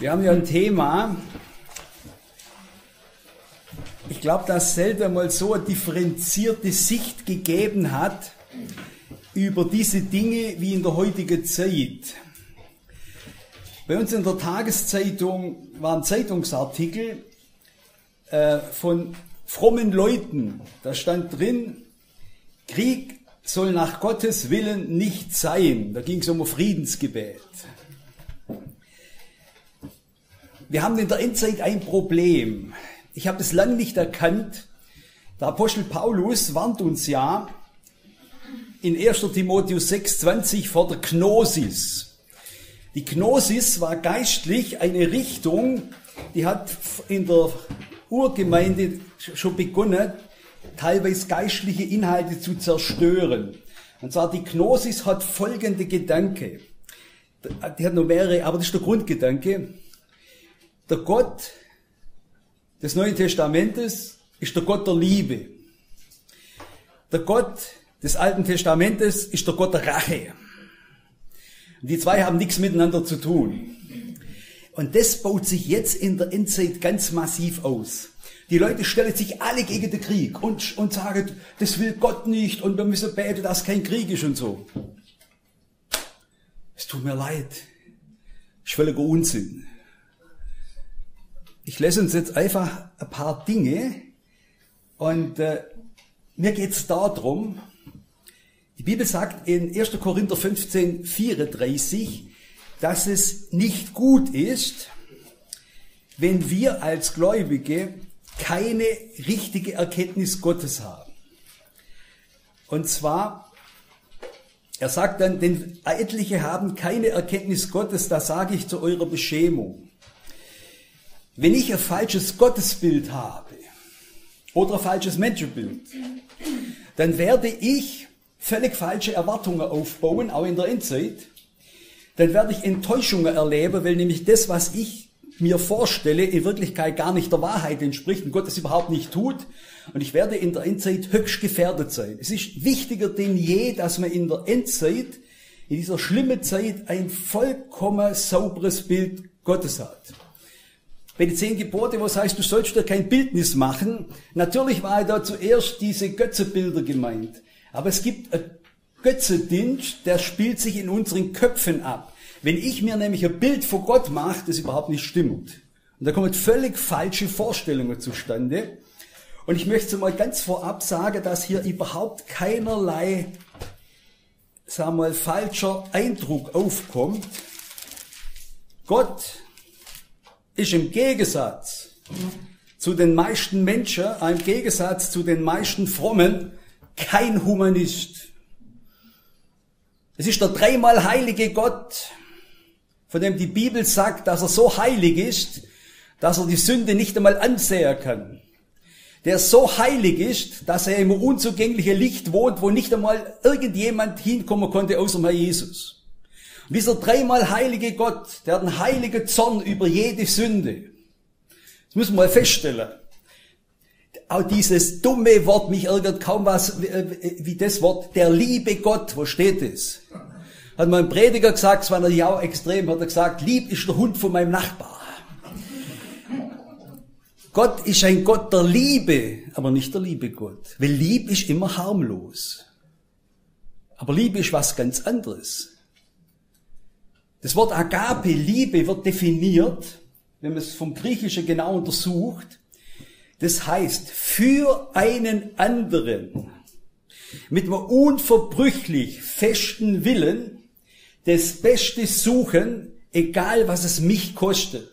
Wir haben ja ein Thema. Ich glaube, dass selten mal so eine differenzierte Sicht gegeben hat über diese Dinge wie in der heutigen Zeit. Bei uns in der Tageszeitung war ein Zeitungsartikel äh, von frommen Leuten. Da stand drin, Krieg soll nach Gottes Willen nicht sein. Da ging es um ein Friedensgebet. Wir haben in der Endzeit ein Problem. Ich habe es lange nicht erkannt. Der Apostel Paulus warnt uns ja in 1. Timotheus 6,20 vor der Gnosis. Die Gnosis war geistlich eine Richtung, die hat in der Urgemeinde schon begonnen, teilweise geistliche Inhalte zu zerstören. Und zwar die Gnosis hat folgende Gedanke. Die hat noch mehrere, aber das ist der Grundgedanke. Der Gott des Neuen Testamentes ist der Gott der Liebe. Der Gott des Alten Testamentes ist der Gott der Rache. Und die zwei haben nichts miteinander zu tun. Und das baut sich jetzt in der Endzeit ganz massiv aus. Die Leute stellen sich alle gegen den Krieg und, und sagen, das will Gott nicht und wir müssen beten, dass kein Krieg ist und so. Es tut mir leid. Ist Unsinn. Ich lese uns jetzt einfach ein paar Dinge und äh, mir geht es darum, die Bibel sagt in 1. Korinther 15, 34, dass es nicht gut ist, wenn wir als Gläubige keine richtige Erkenntnis Gottes haben. Und zwar, er sagt dann, denn etliche haben keine Erkenntnis Gottes, da sage ich zu eurer Beschämung. Wenn ich ein falsches Gottesbild habe oder ein falsches Menschenbild, dann werde ich völlig falsche Erwartungen aufbauen, auch in der Endzeit. Dann werde ich Enttäuschungen erleben, weil nämlich das, was ich mir vorstelle, in Wirklichkeit gar nicht der Wahrheit entspricht und Gott es überhaupt nicht tut. Und ich werde in der Endzeit höchst gefährdet sein. Es ist wichtiger denn je, dass man in der Endzeit, in dieser schlimmen Zeit, ein vollkommen sauberes Bild Gottes hat bei den zehn Gebote, was heißt, du sollst dir kein Bildnis machen. Natürlich war da zuerst diese Götzebilder gemeint. Aber es gibt ein Götzedienst, der spielt sich in unseren Köpfen ab. Wenn ich mir nämlich ein Bild vor Gott mache, das überhaupt nicht stimmt. Und da kommen völlig falsche Vorstellungen zustande. Und ich möchte mal ganz vorab sagen, dass hier überhaupt keinerlei, sagen wir mal, falscher Eindruck aufkommt. Gott ist im Gegensatz zu den meisten Menschen, im Gegensatz zu den meisten Frommen, kein Humanist. Es ist der dreimal heilige Gott, von dem die Bibel sagt, dass er so heilig ist, dass er die Sünde nicht einmal ansehen kann. Der so heilig ist, dass er im unzugänglichen Licht wohnt, wo nicht einmal irgendjemand hinkommen konnte, außer Herr Jesus. Dieser dreimal heilige Gott, der hat einen heiligen Zorn über jede Sünde. Das muss man mal feststellen. Auch dieses dumme Wort, mich ärgert kaum was wie das Wort, der liebe Gott, wo steht es? Hat mein Prediger gesagt, es war natürlich auch extrem, hat er gesagt, lieb ist der Hund von meinem Nachbar. Gott ist ein Gott der Liebe, aber nicht der liebe Gott. Weil Lieb ist immer harmlos. Aber Liebe ist was ganz anderes. Das Wort Agape, Liebe, wird definiert, wenn man es vom Griechischen genau untersucht. Das heißt, für einen anderen, mit einem unverbrüchlich festen Willen, das Beste suchen, egal was es mich kostet.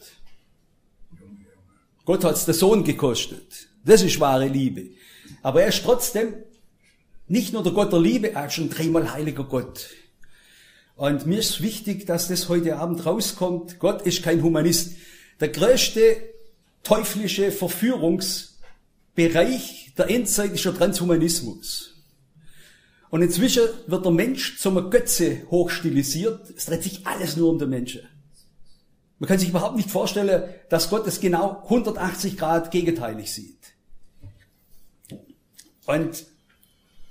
Gott hat es der Sohn gekostet. Das ist wahre Liebe. Aber er ist trotzdem nicht nur der Gott der Liebe, er ist schon dreimal heiliger Gott. Und mir ist wichtig, dass das heute Abend rauskommt. Gott ist kein Humanist. Der größte teuflische Verführungsbereich der Endzeit ist der Transhumanismus. Und inzwischen wird der Mensch zum Götze hochstilisiert. Es dreht sich alles nur um den Menschen. Man kann sich überhaupt nicht vorstellen, dass Gott es genau 180 Grad gegenteilig sieht. Und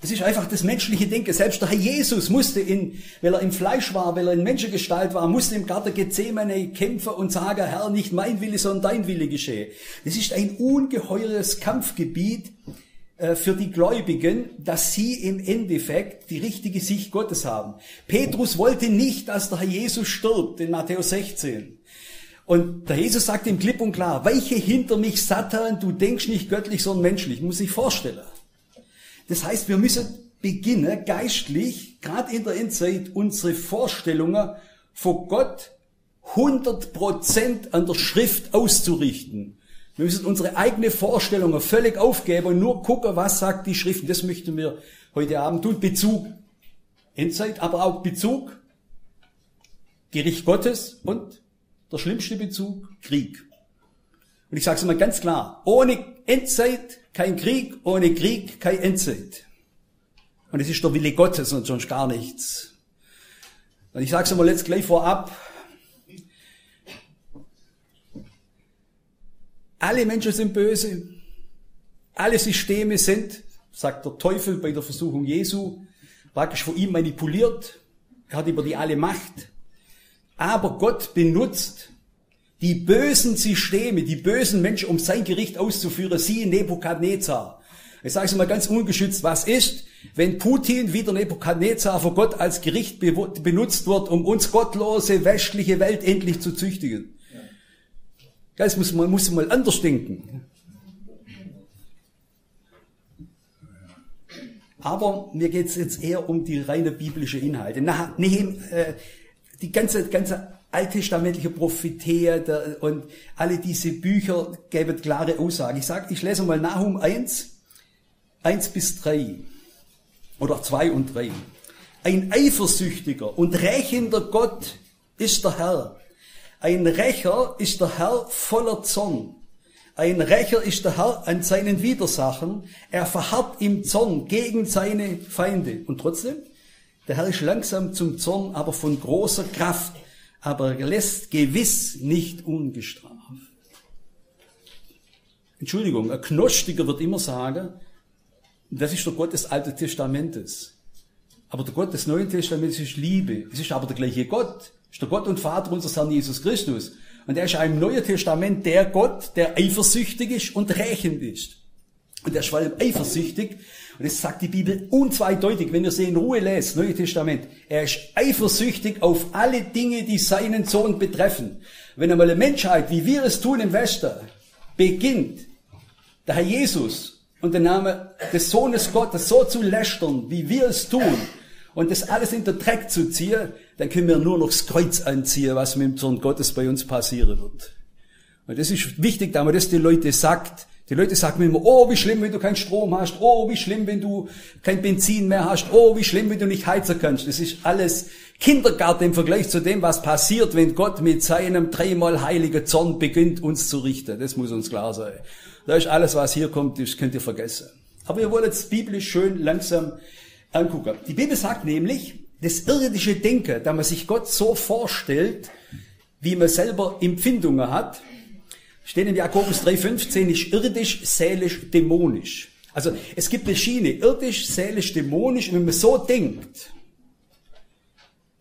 Das ist einfach das menschliche Denken. Selbst der Herr Jesus musste in, weil er im Fleisch war, weil er in Menschengestalt war, musste im Garten Gethsemane kämpfen und sagen, Herr, nicht mein Wille, sondern dein Wille geschehe. Das ist ein ungeheures Kampfgebiet äh, für die Gläubigen, dass sie im Endeffekt die richtige Sicht Gottes haben. Petrus wollte nicht, dass der Herr Jesus stirbt, in Matthäus 16. Und der Jesus sagt ihm klipp und klar, weiche hinter mich, Satan, du denkst nicht göttlich, sondern menschlich. Muss ich vorstellen. Das heißt, wir müssen beginnen, geistlich, gerade in der Endzeit, unsere Vorstellungen vor Gott 100% an der Schrift auszurichten. Wir müssen unsere eigene Vorstellungen völlig aufgeben und nur gucken, was sagt die Schrift. Das möchten wir heute Abend tun. Bezug Endzeit, aber auch Bezug Gericht Gottes und der schlimmste Bezug Krieg. Und ich sage es mal ganz klar, ohne Endzeit kein Krieg, ohne Krieg kein Endzeit. Und es ist der Wille Gottes und sonst gar nichts. Und ich sage es mal jetzt gleich vorab. Alle Menschen sind böse. Alle Systeme sind, sagt der Teufel bei der Versuchung Jesu, praktisch von ihm manipuliert. Er hat über die alle Macht. Aber Gott benutzt die bösen Systeme, die bösen Menschen, um sein Gericht auszuführen, sie Nebukadnezar. Ich sage es mal ganz ungeschützt, was ist, wenn Putin wieder Nebukadnezar vor Gott als Gericht benutzt wird, um uns gottlose westliche Welt endlich zu züchtigen? Das muss man muss mal anders denken. Aber mir geht es jetzt eher um die reine biblische Inhalte. Nach, nehm, äh, die ganze, ganze alttestamentliche Prophetie und alle diese Bücher geben klare Aussagen. Ich sage, ich lese mal Nahum 1, 1 bis 3 oder 2 und 3. Ein eifersüchtiger und rächender Gott ist der Herr. Ein Rächer ist der Herr voller Zorn. Ein Rächer ist der Herr an seinen Widersachen. Er verharrt im Zorn gegen seine Feinde. Und trotzdem, der Herr ist langsam zum Zorn, aber von großer Kraft aber lässt gewiss nicht ungestraft. Entschuldigung, ein Knostiger wird immer sagen, das ist der Gott des Alten Testamentes. Aber der Gott des Neuen Testamentes ist Liebe. Es ist aber der gleiche Gott. Es ist der Gott und Vater unseres Herrn Jesus Christus. Und er ist im Neuen Testament der Gott, der eifersüchtig ist und rächend ist. Und er ist vor allem eifersüchtig, und das sagt die Bibel unzweideutig, wenn ihr sie in Ruhe lest, Neue Testament. Er ist eifersüchtig auf alle Dinge, die seinen Sohn betreffen. Wenn einmal eine Menschheit, wie wir es tun im Westen, beginnt, der Herr Jesus und der Name des Sohnes Gottes so zu lästern, wie wir es tun, und das alles in der Dreck zu ziehen, dann können wir nur noch das Kreuz anziehen, was mit dem Sohn Gottes bei uns passieren wird. Und das ist wichtig, da man das den Leuten sagt, die Leute sagen mir immer, oh, wie schlimm, wenn du keinen Strom hast, oh, wie schlimm, wenn du kein Benzin mehr hast, oh, wie schlimm, wenn du nicht heizen kannst. Das ist alles Kindergarten im Vergleich zu dem, was passiert, wenn Gott mit seinem dreimal heiligen Zorn beginnt, uns zu richten. Das muss uns klar sein. Da ist alles, was hier kommt, das könnt ihr vergessen. Aber wir wollen jetzt biblisch schön langsam angucken. Die Bibel sagt nämlich, das irdische Denken, da man sich Gott so vorstellt, wie man selber Empfindungen hat, steht in Jakobus 3,15, ist irdisch, seelisch, dämonisch. Also es gibt eine Schiene, irdisch, seelisch, dämonisch. Und wenn man so denkt,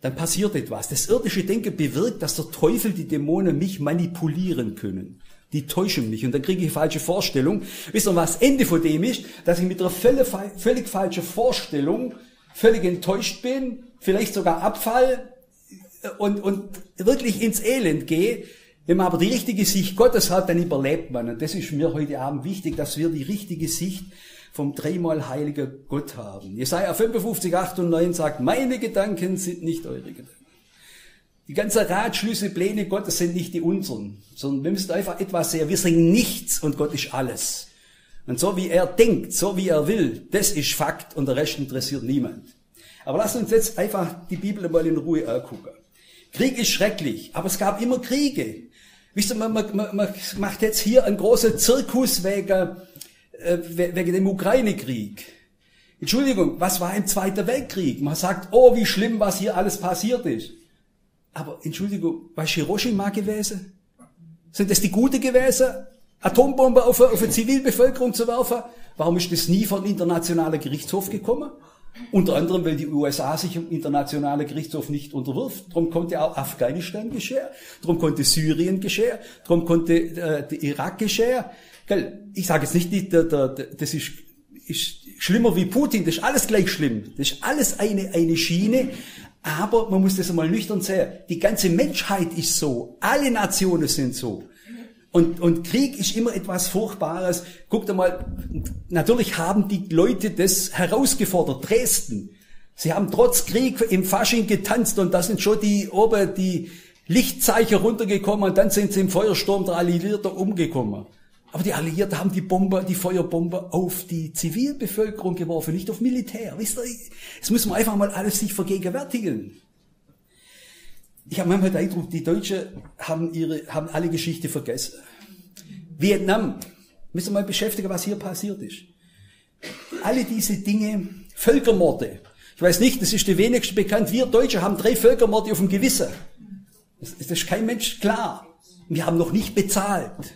dann passiert etwas. Das irdische Denken bewirkt, dass der Teufel, die Dämonen mich manipulieren können. Die täuschen mich und dann kriege ich falsche Vorstellung. Wisst ihr, was Ende von dem ist? Dass ich mit einer völlig, falschen Vorstellung völlig enttäuscht bin, vielleicht sogar Abfall und, und wirklich ins Elend gehe, wenn man aber die richtige Sicht Gottes hat, dann überlebt man. Und das ist mir heute Abend wichtig, dass wir die richtige Sicht vom dreimal heiligen Gott haben. Jesaja 55, 8 und 9 sagt, meine Gedanken sind nicht eure Gedanken. Die ganzen Ratschlüsse, Pläne Gottes sind nicht die unseren, sondern wir müssen einfach etwas sehen. Wir sind nichts und Gott ist alles. Und so wie er denkt, so wie er will, das ist Fakt und der Rest interessiert niemand. Aber lasst uns jetzt einfach die Bibel mal in Ruhe angucken. Krieg ist schrecklich, aber es gab immer Kriege. Wisst ihr, man, man, man macht jetzt hier einen großen Zirkus wegen, äh, wegen dem Ukraine-Krieg. Entschuldigung, was war im Zweiten Weltkrieg? Man sagt, oh, wie schlimm, was hier alles passiert ist. Aber Entschuldigung, was Hiroshima gewesen? Sind das die gute gewesen? Atombombe auf, auf eine Zivilbevölkerung zu werfen? Warum ist das nie von internationaler Gerichtshof gekommen? Unter anderem, weil die USA sich im internationalen Gerichtshof nicht unterwirft. Darum konnte auch Afghanistan geschehen, darum konnte Syrien geschehen, darum konnte äh, der Irak geschehen. Ich sage jetzt nicht, der, der, der, das ist, ist schlimmer wie Putin, das ist alles gleich schlimm. Das ist alles eine, eine Schiene. Aber man muss das einmal nüchtern sehen. Die ganze Menschheit ist so. Alle Nationen sind so. Und, und Krieg ist immer etwas Furchtbares. Guckt einmal, natürlich haben die Leute das herausgefordert. Dresden. Sie haben trotz Krieg im Fasching getanzt und da sind schon die oben die Lichtzeichen runtergekommen und dann sind sie im Feuersturm der Alliierten umgekommen. Aber die Alliierten haben die Bombe, die Feuerbombe auf die Zivilbevölkerung geworfen, nicht auf Militär. Wisst ihr, das muss man einfach mal alles sich vergegenwärtigen ich habe manchmal den Eindruck, die Deutschen haben ihre, haben alle Geschichte vergessen. Vietnam, müssen wir mal beschäftigen, was hier passiert ist. Alle diese Dinge, Völkermorde. Ich weiß nicht, das ist die wenigste bekannt. Wir Deutsche haben drei Völkermorde auf dem Gewissen. Das, das ist kein Mensch klar. Wir haben noch nicht bezahlt.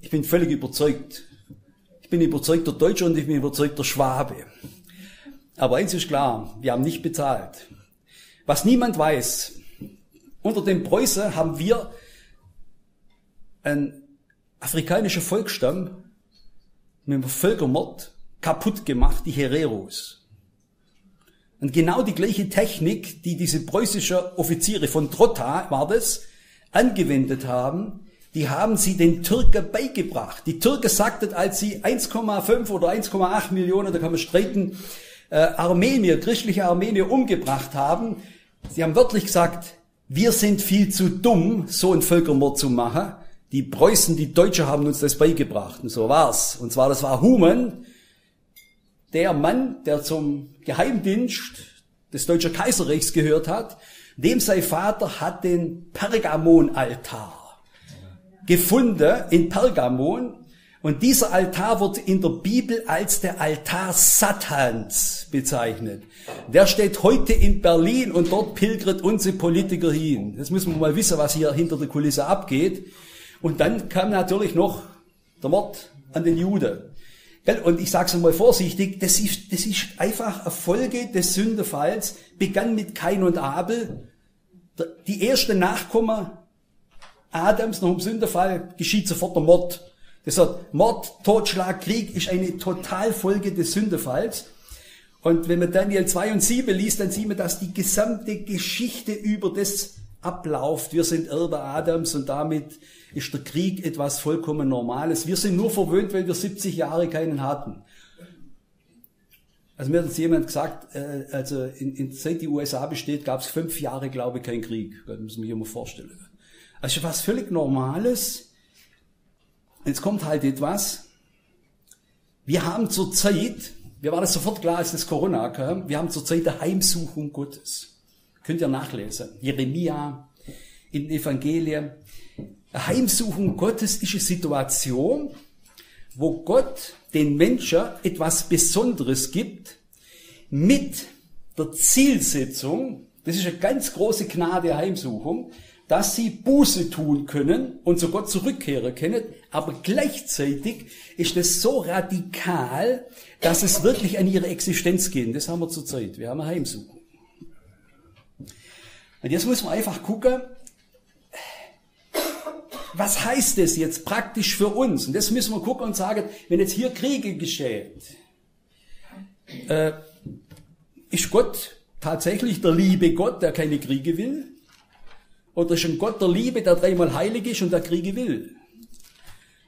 Ich bin völlig überzeugt. Ich bin überzeugter Deutscher und ich bin überzeugter Schwabe. Aber eins ist klar, wir haben nicht bezahlt. Was niemand weiß, unter den Preußen haben wir ein afrikanischer Volksstamm mit einem Völkermord kaputt gemacht, die Hereros. Und genau die gleiche Technik, die diese preußischen Offiziere von Trotta, war das, angewendet haben, die haben sie den Türken beigebracht. Die Türken sagten, als sie 1,5 oder 1,8 Millionen, da kann man streiten, äh, Armenier, christliche Armenier umgebracht haben, Sie haben wörtlich gesagt, wir sind viel zu dumm, so einen Völkermord zu machen. Die Preußen, die Deutschen haben uns das beigebracht. Und so war's. Und zwar, das war Human, der Mann, der zum Geheimdienst des Deutschen Kaiserreichs gehört hat. Dem sein Vater hat den Pergamonaltar gefunden in Pergamon und dieser Altar wird in der Bibel als der Altar Satans bezeichnet. Der steht heute in Berlin und dort pilgert unsere Politiker hin. Jetzt müssen wir mal wissen, was hier hinter der Kulisse abgeht. Und dann kam natürlich noch der Mord an den Juden. Und ich sage es mal vorsichtig, das ist, das ist einfach eine Folge des Sündefalls, begann mit Kain und Abel. Die erste Nachkommen Adams nach dem Sündefall geschieht sofort der Mord. Deshalb Mord, Totschlag, Krieg ist eine Totalfolge des Sündefalls. Und wenn man Daniel 2 und 7 liest, dann sieht man, dass die gesamte Geschichte über das abläuft. Wir sind Erbe Adams und damit ist der Krieg etwas vollkommen Normales. Wir sind nur verwöhnt, weil wir 70 Jahre keinen hatten. Also mir hat jetzt jemand gesagt, äh, also in, in, seit die USA besteht, gab es fünf Jahre, glaube ich, keinen Krieg. Das muss man sich mal vorstellen. Also was völlig Normales. Jetzt kommt halt etwas. Wir haben zur Zeit, mir war das sofort klar, als das Corona kam, wir haben zur Zeit der Heimsuchung Gottes. Könnt ihr nachlesen. Jeremia, in den Evangelien. Eine Heimsuchung Gottes ist eine Situation, wo Gott den Menschen etwas Besonderes gibt, mit der Zielsetzung, das ist eine ganz große Gnade Heimsuchung, dass sie Buße tun können und zu Gott zurückkehren können, aber gleichzeitig ist es so radikal, dass es wirklich an ihre Existenz geht. Das haben wir zurzeit. Wir haben eine Heimsuchung. Und jetzt muss man einfach gucken, was heißt das jetzt praktisch für uns? Und das müssen wir gucken und sagen, wenn jetzt hier Kriege geschehen, äh, ist Gott tatsächlich der liebe Gott, der keine Kriege will? Oder ist ein Gott der Liebe, der dreimal heilig ist und der Kriege will?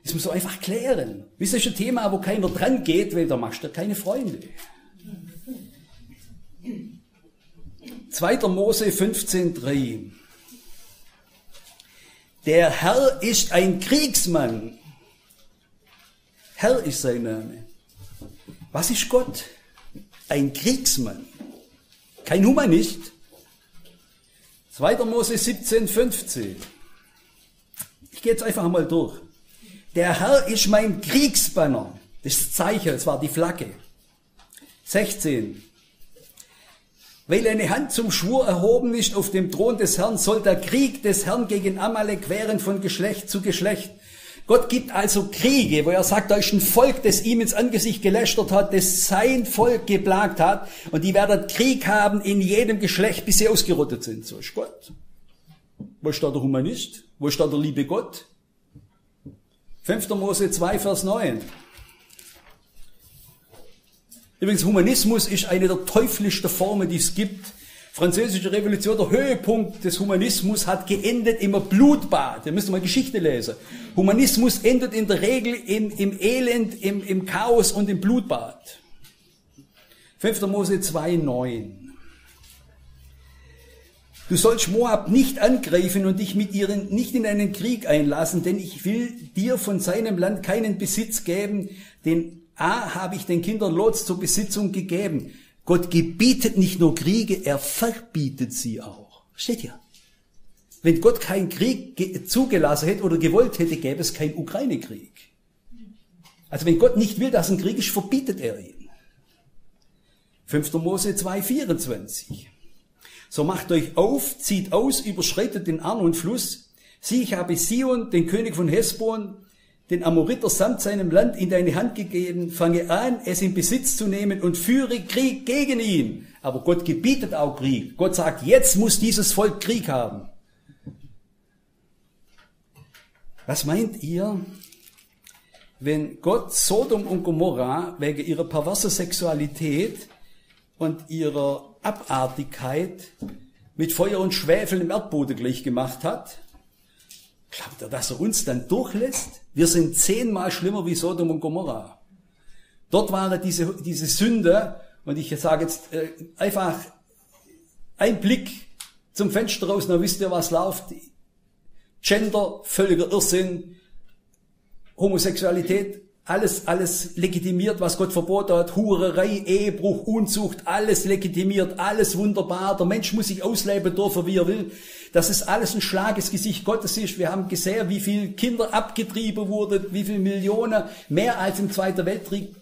Das muss man einfach klären. Das ist ein Thema, wo keiner dran geht, weil da machst du keine Freunde. 2. Mose 15,3 Der Herr ist ein Kriegsmann. Herr ist sein Name. Was ist Gott? Ein Kriegsmann. Kein Humanist, 2. Mose 17, 15. Ich gehe jetzt einfach mal durch. Der Herr ist mein Kriegsbanner. Das Zeichen, das war die Flagge. 16. Weil eine Hand zum Schwur erhoben ist auf dem Thron des Herrn, soll der Krieg des Herrn gegen Amalek währen von Geschlecht zu Geschlecht. Gott gibt also Kriege, wo er sagt, da ist ein Volk, das ihm ins Angesicht gelästert hat, das sein Volk geplagt hat und die werden Krieg haben in jedem Geschlecht, bis sie ausgerottet sind. So ist Gott. Wo ist da der Humanist? Wo ist da der liebe Gott? 5. Mose 2, Vers 9. Übrigens, Humanismus ist eine der teuflischsten Formen, die es gibt. Französische Revolution, der Höhepunkt des Humanismus hat geendet im Blutbad. Ihr müsst mal Geschichte lesen. Humanismus endet in der Regel im, im Elend, im, im Chaos und im Blutbad. 5. Mose 2, 9. Du sollst Moab nicht angreifen und dich mit ihren nicht in einen Krieg einlassen, denn ich will dir von seinem Land keinen Besitz geben, den A habe ich den Kindern Lots zur Besitzung gegeben. Gott gebietet nicht nur Kriege, er verbietet sie auch. Steht hier. Wenn Gott keinen Krieg zugelassen hätte oder gewollt hätte, gäbe es keinen Ukraine-Krieg. Also wenn Gott nicht will, dass ein Krieg ist, verbietet er ihn. 5. Mose 2,24. So macht euch auf, zieht aus, überschreitet den Arnon-Fluss. Sieh, ich habe Sion, den König von Hesbon, den Amoriter samt seinem Land in deine Hand gegeben, fange an, es in Besitz zu nehmen und führe Krieg gegen ihn. Aber Gott gebietet auch Krieg. Gott sagt, jetzt muss dieses Volk Krieg haben. Was meint ihr, wenn Gott Sodom und Gomorra wegen ihrer perversen Sexualität und ihrer Abartigkeit mit Feuer und Schwefel im Erdboden gleich gemacht hat? Glaubt er, dass er uns dann durchlässt? Wir sind zehnmal schlimmer wie Sodom und Gomorra. Dort war diese, diese Sünde, und ich sage jetzt äh, einfach ein Blick zum Fenster raus, dann wisst ihr, was läuft. Gender, völliger Irrsinn, Homosexualität, alles, alles legitimiert, was Gott verboten hat, Hurerei, Ehebruch, Unzucht, alles legitimiert, alles wunderbar. Der Mensch muss sich ausleben dürfen, wie er will. Das ist alles ein Schlag ins Gesicht Gottes ist. Wir haben gesehen, wie viele Kinder abgetrieben wurden, wie viele Millionen, mehr als im Zweiten Weltkrieg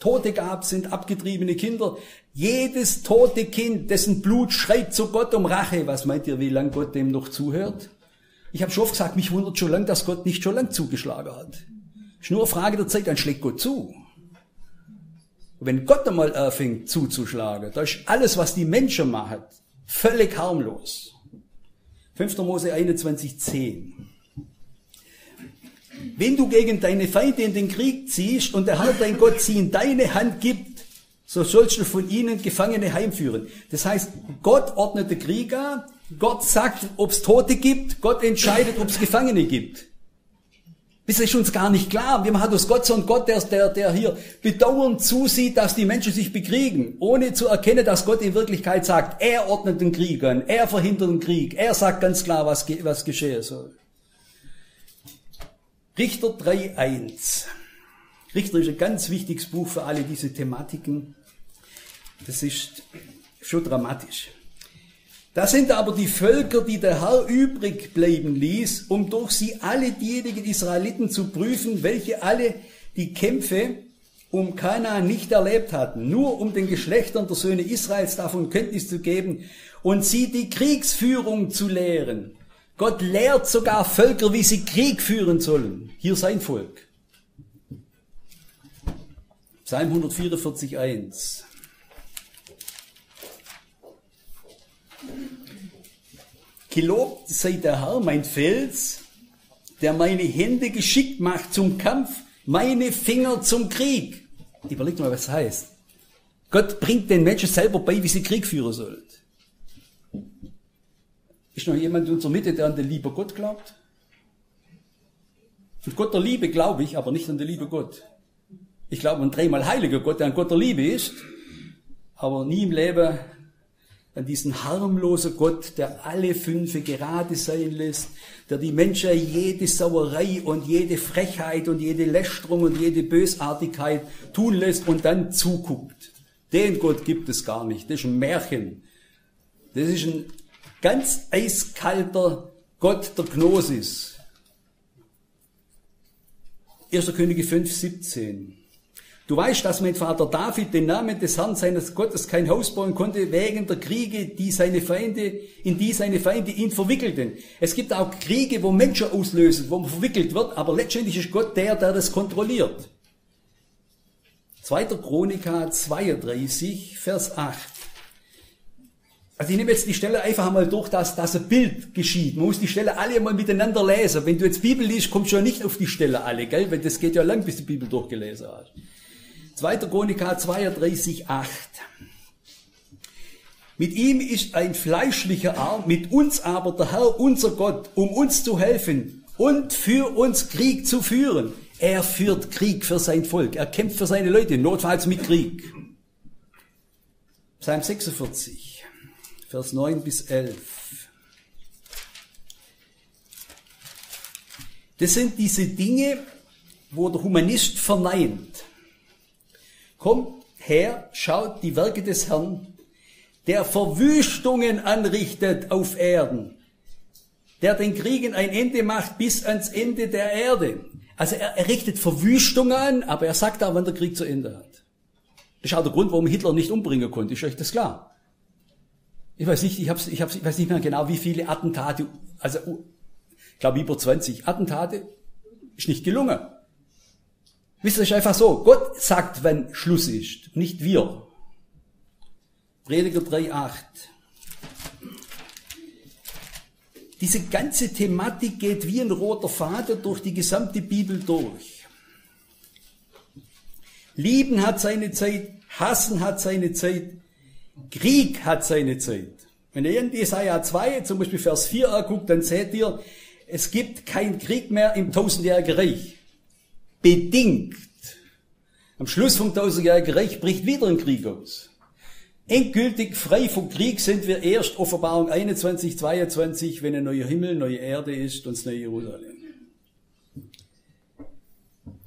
Tote gab, sind abgetriebene Kinder. Jedes tote Kind, dessen Blut schreit zu Gott um Rache. Was meint ihr, wie lange Gott dem noch zuhört? Ich habe schon oft gesagt, mich wundert schon lang, dass Gott nicht schon lang zugeschlagen hat. Ist nur eine Frage der Zeit, dann schlägt Gott zu. Und wenn Gott einmal anfängt zuzuschlagen, da ist alles, was die Menschen machen, völlig harmlos. 5. Mose 21, 10. Wenn du gegen deine Feinde in den Krieg ziehst und der Herr dein Gott sie in deine Hand gibt, so sollst du von ihnen Gefangene heimführen. Das heißt, Gott ordnet den Krieg an, Gott sagt, ob es Tote gibt, Gott entscheidet, ob es Gefangene gibt. Das ist uns gar nicht klar. Wir hat uns Gott so ein Gott, der, der, der hier bedauernd zusieht, dass die Menschen sich bekriegen, ohne zu erkennen, dass Gott in Wirklichkeit sagt, er ordnet den Krieg an, er verhindert den Krieg, er sagt ganz klar, was, was geschehen soll. Richter 3.1. Richter ist ein ganz wichtiges Buch für alle diese Thematiken. Das ist schon dramatisch. Das sind aber die Völker, die der Herr übrig bleiben ließ, um durch sie alle diejenigen Israeliten zu prüfen, welche alle die Kämpfe um Kanaan nicht erlebt hatten, nur um den Geschlechtern der Söhne Israels davon Kenntnis zu geben und sie die Kriegsführung zu lehren. Gott lehrt sogar Völker, wie sie Krieg führen sollen. Hier sein Volk. Psalm 144, 1. Gelobt sei der Herr, mein Fels, der meine Hände geschickt macht zum Kampf, meine Finger zum Krieg. Überlegt mal, was das heißt. Gott bringt den Menschen selber bei, wie sie Krieg führen sollen. Ist noch jemand in unserer Mitte, der an den lieben Gott glaubt? An Gott der Liebe glaube ich, aber nicht an den lieben Gott. Ich glaube an dreimal heiliger Gott, der an Gott der Liebe ist, aber nie im Leben an diesen harmlosen Gott, der alle Fünfe gerade sein lässt, der die Menschen jede Sauerei und jede Frechheit und jede Lästerung und jede Bösartigkeit tun lässt und dann zuguckt. Den Gott gibt es gar nicht. Das ist ein Märchen. Das ist ein ganz eiskalter Gott der Gnosis. 1. Könige 5, 17. Du weißt, dass mein Vater David den Namen des Herrn seines Gottes kein Haus bauen konnte, wegen der Kriege, die seine Feinde, in die seine Feinde ihn verwickelten. Es gibt auch Kriege, wo Menschen auslösen, wo man verwickelt wird, aber letztendlich ist Gott der, der das kontrolliert. 2. Chronika 32, Vers 8. Also ich nehme jetzt die Stelle einfach einmal durch, dass, dass ein Bild geschieht. Man muss die Stelle alle mal miteinander lesen. Wenn du jetzt Bibel liest, kommst du ja nicht auf die Stelle alle, gell? Weil das geht ja lang, bis du die Bibel durchgelesen hast. 2. Chronika 32, 8. Mit ihm ist ein fleischlicher Arm, mit uns aber der Herr, unser Gott, um uns zu helfen und für uns Krieg zu führen. Er führt Krieg für sein Volk. Er kämpft für seine Leute, notfalls mit Krieg. Psalm 46, Vers 9 bis 11. Das sind diese Dinge, wo der Humanist verneint. Kommt her, schaut die Werke des Herrn, der Verwüstungen anrichtet auf Erden, der den Kriegen ein Ende macht bis ans Ende der Erde. Also er, er richtet Verwüstungen an, aber er sagt auch, wann der Krieg zu Ende hat. Das ist auch der Grund, warum Hitler nicht umbringen konnte. Ist euch das klar? Ich weiß nicht, ich, hab's, ich, hab's, ich weiß nicht mehr genau, wie viele Attentate, also ich glaube über 20 Attentate, ist nicht gelungen. Wisst ihr, ist einfach so. Gott sagt, wenn Schluss ist, nicht wir. Prediger 3,8. Diese ganze Thematik geht wie ein roter Faden durch die gesamte Bibel durch. Lieben hat seine Zeit, hassen hat seine Zeit, Krieg hat seine Zeit. Wenn ihr in Jesaja 2, zum Beispiel Vers 4 anguckt, dann seht ihr, es gibt keinen Krieg mehr im tausendjährigen Reich bedingt. Am Schluss vom tausendjährigen Reich bricht wieder ein Krieg aus. Endgültig frei vom Krieg sind wir erst Offenbarung 21, 22, wenn ein neuer Himmel, neue Erde ist und das neue Jerusalem.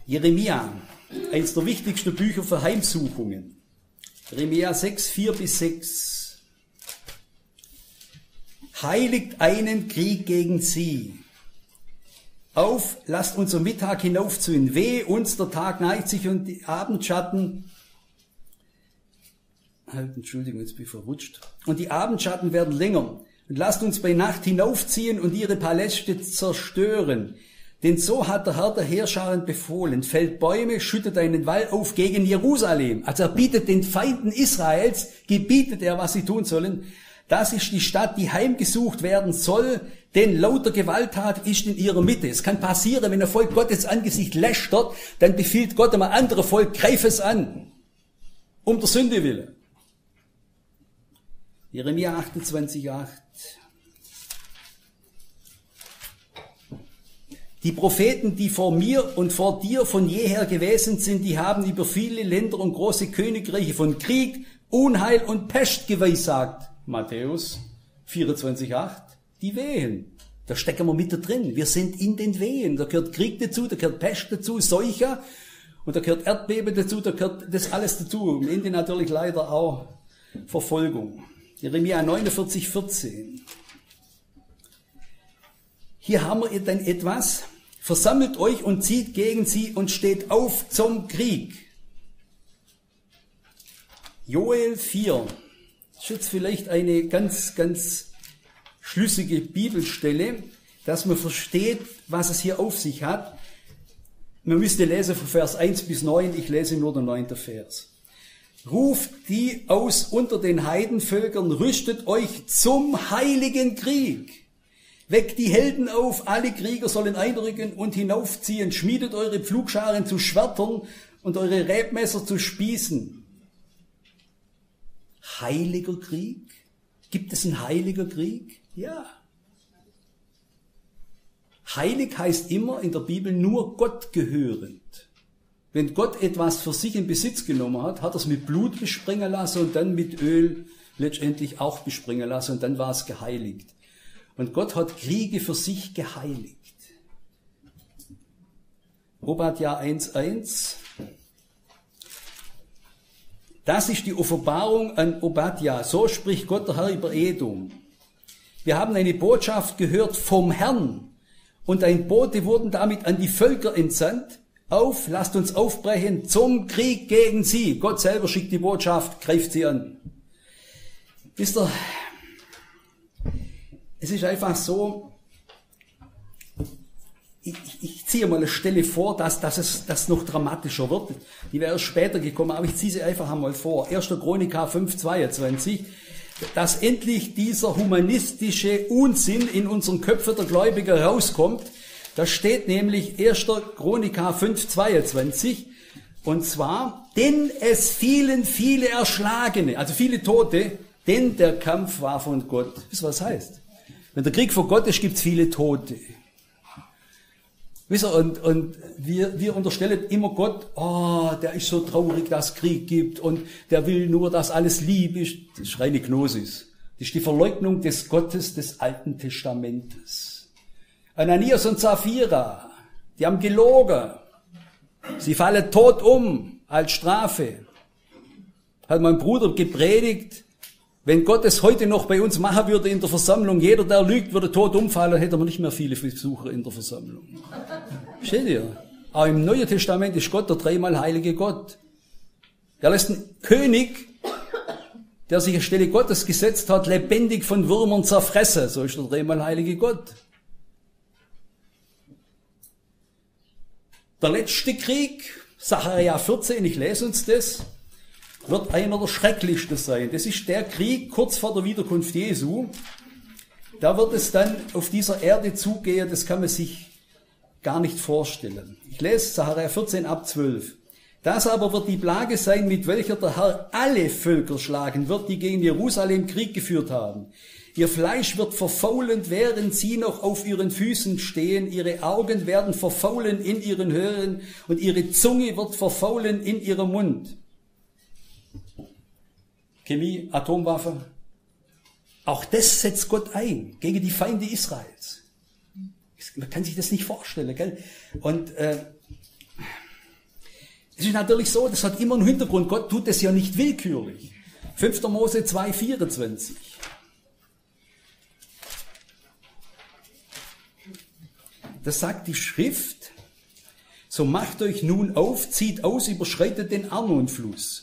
Jeremia, eines der wichtigsten Bücher für Heimsuchungen. Jeremia 6, 4 bis 6. Heiligt einen Krieg gegen sie auf, lasst unser Mittag hinaufziehen. Weh uns, der Tag neigt sich und die Abendschatten, halt, Entschuldigung, jetzt bin ich verrutscht. Und die Abendschatten werden länger. Und lasst uns bei Nacht hinaufziehen und ihre Paläste zerstören. Denn so hat der Herr der Heerscharen befohlen. Fällt Bäume, schüttet einen Wall auf gegen Jerusalem. Also er bietet den Feinden Israels, gebietet er, was sie tun sollen. Das ist die Stadt, die heimgesucht werden soll, denn lauter Gewalttat ist in ihrer Mitte. Es kann passieren, wenn ein Volk Gottes Angesicht lästert, dann befiehlt Gott einem anderen Volk, greif es an. Um der Sünde willen. Jeremia 28, 8. Die Propheten, die vor mir und vor dir von jeher gewesen sind, die haben über viele Länder und große Königreiche von Krieg, Unheil und Pest geweissagt. Matthäus 24, 8 die Wehen. Da stecken wir mit drin. Wir sind in den Wehen. Da gehört Krieg dazu, da gehört Pest dazu, Seuche und da gehört Erdbeben dazu, da gehört das alles dazu. Am Ende natürlich leider auch Verfolgung. Jeremia 49, 14. Hier haben wir dann etwas. Versammelt euch und zieht gegen sie und steht auf zum Krieg. Joel 4. Das ist jetzt vielleicht eine ganz, ganz schlüssige Bibelstelle, dass man versteht, was es hier auf sich hat. Man müsste lesen von Vers 1 bis 9, ich lese nur den neunten Vers. Ruft die aus unter den Heidenvölkern, rüstet euch zum heiligen Krieg. Weckt die Helden auf, alle Krieger sollen einrücken und hinaufziehen, schmiedet eure Pflugscharen zu Schwertern und eure Rebmesser zu Spießen. Heiliger Krieg? Gibt es einen heiliger Krieg? Ja. Heilig heißt immer in der Bibel nur Gott gehörend. Wenn Gott etwas für sich in Besitz genommen hat, hat er es mit Blut besprengen lassen und dann mit Öl letztendlich auch besprengen lassen und dann war es geheiligt. Und Gott hat Kriege für sich geheiligt. Obadja 1.1. Das ist die Offenbarung an Obadja. So spricht Gott der Herr über Edom. Wir haben eine Botschaft gehört vom Herrn und ein Bote wurden damit an die Völker entsandt, auf, lasst uns aufbrechen zum Krieg gegen sie. Gott selber schickt die Botschaft, greift sie an. Wisst ihr, es ist einfach so, ich, ich ziehe mal eine Stelle vor, dass, dass es das noch dramatischer wird. Die wäre erst später gekommen, aber ich ziehe sie einfach einmal vor. 1. Chronika 5, 22 dass endlich dieser humanistische Unsinn in unseren Köpfen der Gläubiger rauskommt. Da steht nämlich 1. Chronika 5,22 und zwar, denn es fielen viele Erschlagene, also viele Tote, denn der Kampf war von Gott. Wisst ihr, was das heißt? Wenn der Krieg vor Gott ist, gibt es viele Tote. Wisst ihr, und, und wir, wir unterstellen immer Gott, oh, der ist so traurig, dass es Krieg gibt und der will nur, dass alles lieb ist. Das ist reine Gnosis. Das ist die Verleugnung des Gottes des Alten Testamentes. Ananias und Sapphira, die haben gelogen. Sie fallen tot um als Strafe. Hat mein Bruder gepredigt, wenn Gott es heute noch bei uns machen würde in der Versammlung, jeder, der lügt, würde tot umfallen, hätte man nicht mehr viele Besucher in der Versammlung. Steht ihr? Aber im Neuen Testament ist Gott der dreimal heilige Gott. Er lässt einen König, der sich eine Stelle Gottes gesetzt hat, lebendig von Würmern zerfressen. So ist der dreimal heilige Gott. Der letzte Krieg, Sacharja 14, ich lese uns das, wird einer der schrecklichsten sein. Das ist der Krieg kurz vor der Wiederkunft Jesu. Da wird es dann auf dieser Erde zugehen, das kann man sich gar nicht vorstellen. Ich lese Sacharja 14 ab 12. Das aber wird die Plage sein, mit welcher der Herr alle Völker schlagen wird, die gegen Jerusalem Krieg geführt haben. Ihr Fleisch wird verfaulen, während sie noch auf ihren Füßen stehen. Ihre Augen werden verfaulen in ihren Hören und ihre Zunge wird verfaulen in ihrem Mund. Chemie, Atomwaffe. Auch das setzt Gott ein gegen die Feinde Israels. Man kann sich das nicht vorstellen, gell? Und äh, es ist natürlich so, das hat immer einen Hintergrund. Gott tut das ja nicht willkürlich. 5. Mose 2, 24. Das sagt die Schrift. So macht euch nun auf, zieht aus, überschreitet den Arnonfluss.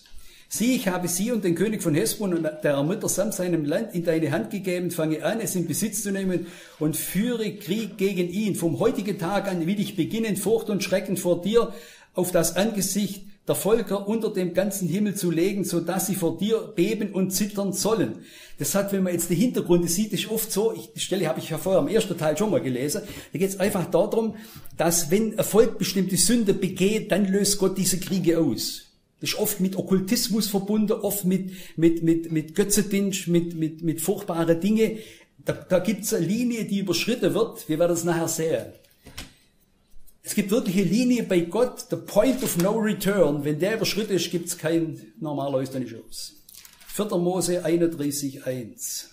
Sieh, ich habe sie und den König von Hesbon und der Ermitter samt seinem Land in deine Hand gegeben, fange an, es in Besitz zu nehmen und führe Krieg gegen ihn. Vom heutigen Tag an will ich beginnen, Furcht und Schrecken vor dir auf das Angesicht der Völker unter dem ganzen Himmel zu legen, so dass sie vor dir beben und zittern sollen. Das hat, wenn man jetzt die Hintergründe sieht, ist oft so, ich, Stelle habe ich ja vorher im ersten Teil schon mal gelesen, da geht es einfach darum, dass wenn Erfolg bestimmte Sünde begeht, dann löst Gott diese Kriege aus. Das ist oft mit Okkultismus verbunden, oft mit, mit, mit, mit Götzedienst, mit, mit, mit furchtbaren Dingen. Da, da gibt eine Linie, die überschritten wird. Wir werden es nachher sehen. Es gibt wirklich eine Linie bei Gott, the point of no return. Wenn der überschritten ist, gibt es kein normaler nicht aus. 4. Mose 31, 1.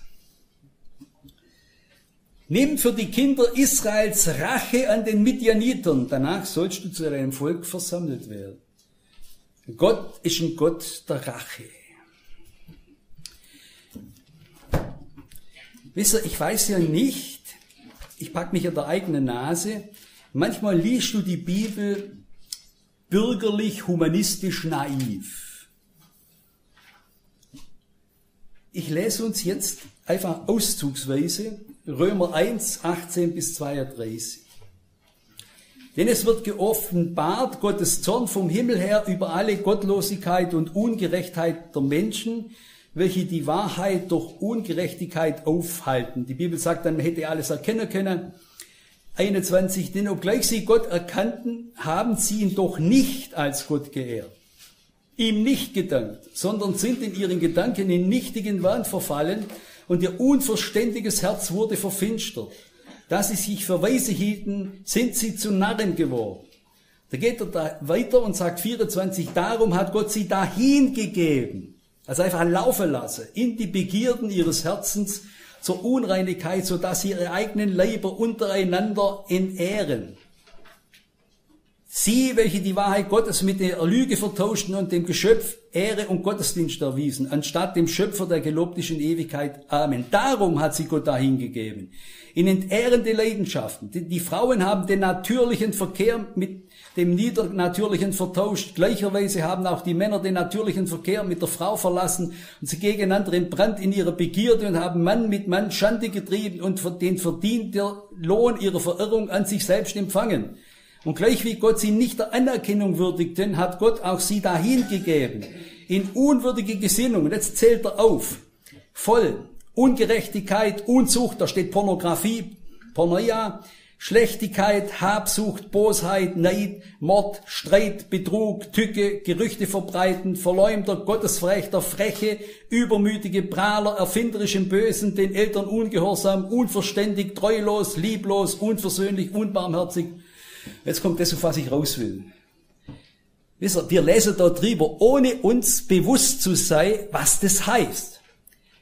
Nimm für die Kinder Israels Rache an den Midianitern, danach sollst du zu deinem Volk versammelt werden. Gott ist ein Gott der Rache. Wisst ihr, ich weiß ja nicht, ich pack mich an der eigenen Nase, manchmal liest du die Bibel bürgerlich, humanistisch, naiv. Ich lese uns jetzt einfach auszugsweise Römer 1, 18 bis 32. Denn es wird geoffenbart Gottes Zorn vom Himmel her über alle Gottlosigkeit und Ungerechtheit der Menschen, welche die Wahrheit durch Ungerechtigkeit aufhalten. Die Bibel sagt dann, hätte alles erkennen können. 21, denn obgleich sie Gott erkannten, haben sie ihn doch nicht als Gott geehrt, ihm nicht gedankt, sondern sind in ihren Gedanken in nichtigen Wahn verfallen und ihr unverständiges Herz wurde verfinstert da sie sich für Weise hielten, sind sie zu Narren geworden. Da geht er da weiter und sagt 24, darum hat Gott sie dahin gegeben, also einfach laufen lassen, in die Begierden ihres Herzens zur Unreinigkeit, so dass sie ihre eigenen Leiber untereinander in Ehren. Sie, welche die Wahrheit Gottes mit der Lüge vertauschten und dem Geschöpf Ehre und Gottesdienst erwiesen, anstatt dem Schöpfer der gelobtischen Ewigkeit. Amen. Darum hat sie Gott dahingegeben. In entehrende Leidenschaften. Die, die Frauen haben den natürlichen Verkehr mit dem Niedernatürlichen vertauscht. Gleicherweise haben auch die Männer den natürlichen Verkehr mit der Frau verlassen und sie gegeneinander entbrannt in ihrer Begierde und haben Mann mit Mann Schande getrieben und den verdienten Lohn ihrer Verirrung an sich selbst empfangen. Und gleich wie Gott sie nicht der Anerkennung würdigten, hat Gott auch sie dahin gegeben. In unwürdige Gesinnung. Und jetzt zählt er auf. Voll. Ungerechtigkeit, Unzucht, da steht Pornografie, Pornoia, Schlechtigkeit, Habsucht, Bosheit, Neid, Mord, Streit, Betrug, Tücke, Gerüchte verbreiten, verleumder, Gottesverächter, Freche, übermütige Prahler, erfinderisch Bösen, den Eltern ungehorsam, unverständig, treulos, lieblos, unversöhnlich, unbarmherzig. Jetzt kommt das, auf was ich raus will. Wisst ihr, wir lesen da drüber, ohne uns bewusst zu sein, was das heißt.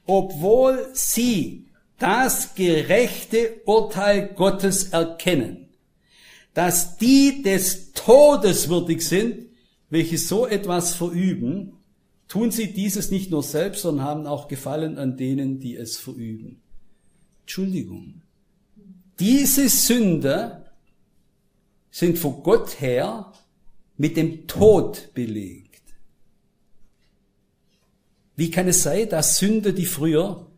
Obwohl sie das gerechte Urteil Gottes erkennen, dass die des Todes würdig sind, welche so etwas verüben, tun sie dieses nicht nur selbst, sondern haben auch Gefallen an denen, die es verüben. Entschuldigung. Diese Sünder sind von Gott her mit dem Tod belegt. Wie kann es sein, dass Sünde, die früher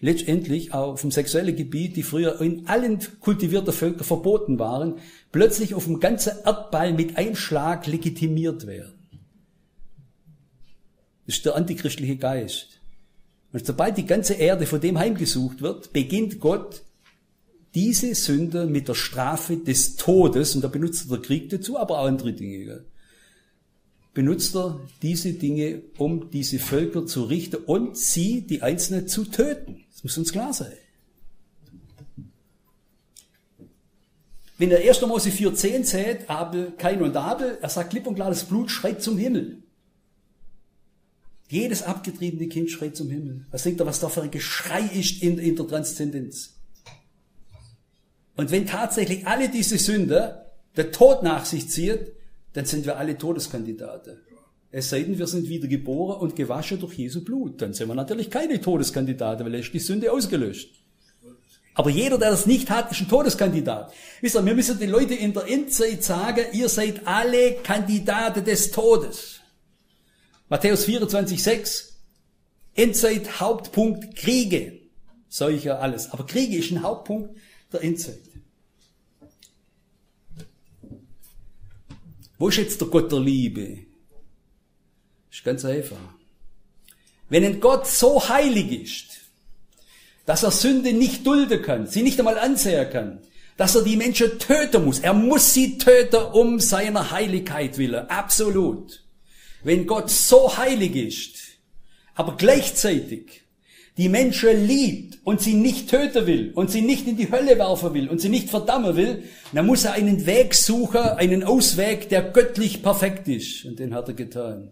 letztendlich auf dem sexuellen Gebiet, die früher in allen kultivierten Völkern verboten waren, plötzlich auf dem ganzen Erdball mit einem Schlag legitimiert werden. Das ist der antichristliche Geist. Und sobald die ganze Erde von dem heimgesucht wird, beginnt Gott diese Sünde mit der Strafe des Todes, und da benutzt er der Krieg dazu, aber auch andere Dinge benutzt er diese Dinge, um diese Völker zu richten und sie, die Einzelnen, zu töten. Das muss uns klar sein. Wenn er 1. Mose 4,10 zählt, Abel, Kain und Abel, er sagt klipp und klar, das Blut schreit zum Himmel. Jedes abgetriebene Kind schreit zum Himmel. Was denkt er, was da für ein Geschrei ist in, in der Transzendenz? Und wenn tatsächlich alle diese Sünde der Tod nach sich zieht, dann sind wir alle Todeskandidaten. Es sei denn, wir sind wieder geboren und gewaschen durch Jesu Blut. Dann sind wir natürlich keine Todeskandidaten, weil er ist die Sünde ausgelöscht. Aber jeder, der das nicht hat, ist ein Todeskandidat. Wisst ihr, wir müssen den Leuten in der Endzeit sagen, ihr seid alle Kandidaten des Todes. Matthäus 24, 6. Endzeit, Hauptpunkt, Kriege. Ja alles. Aber Kriege ist ein Hauptpunkt der Endzeit. Wo ist jetzt der Gott der Liebe? Ist ganz einfach. Wenn ein Gott so heilig ist, dass er Sünde nicht dulden kann, sie nicht einmal ansehen kann, dass er die Menschen töten muss. Er muss sie töten um seiner Heiligkeit willen. Absolut. Wenn Gott so heilig ist, aber gleichzeitig die Menschen liebt und sie nicht töten will und sie nicht in die Hölle werfen will und sie nicht verdammen will, dann muss er einen Weg suchen, einen Ausweg, der göttlich perfekt ist. Und den hat er getan.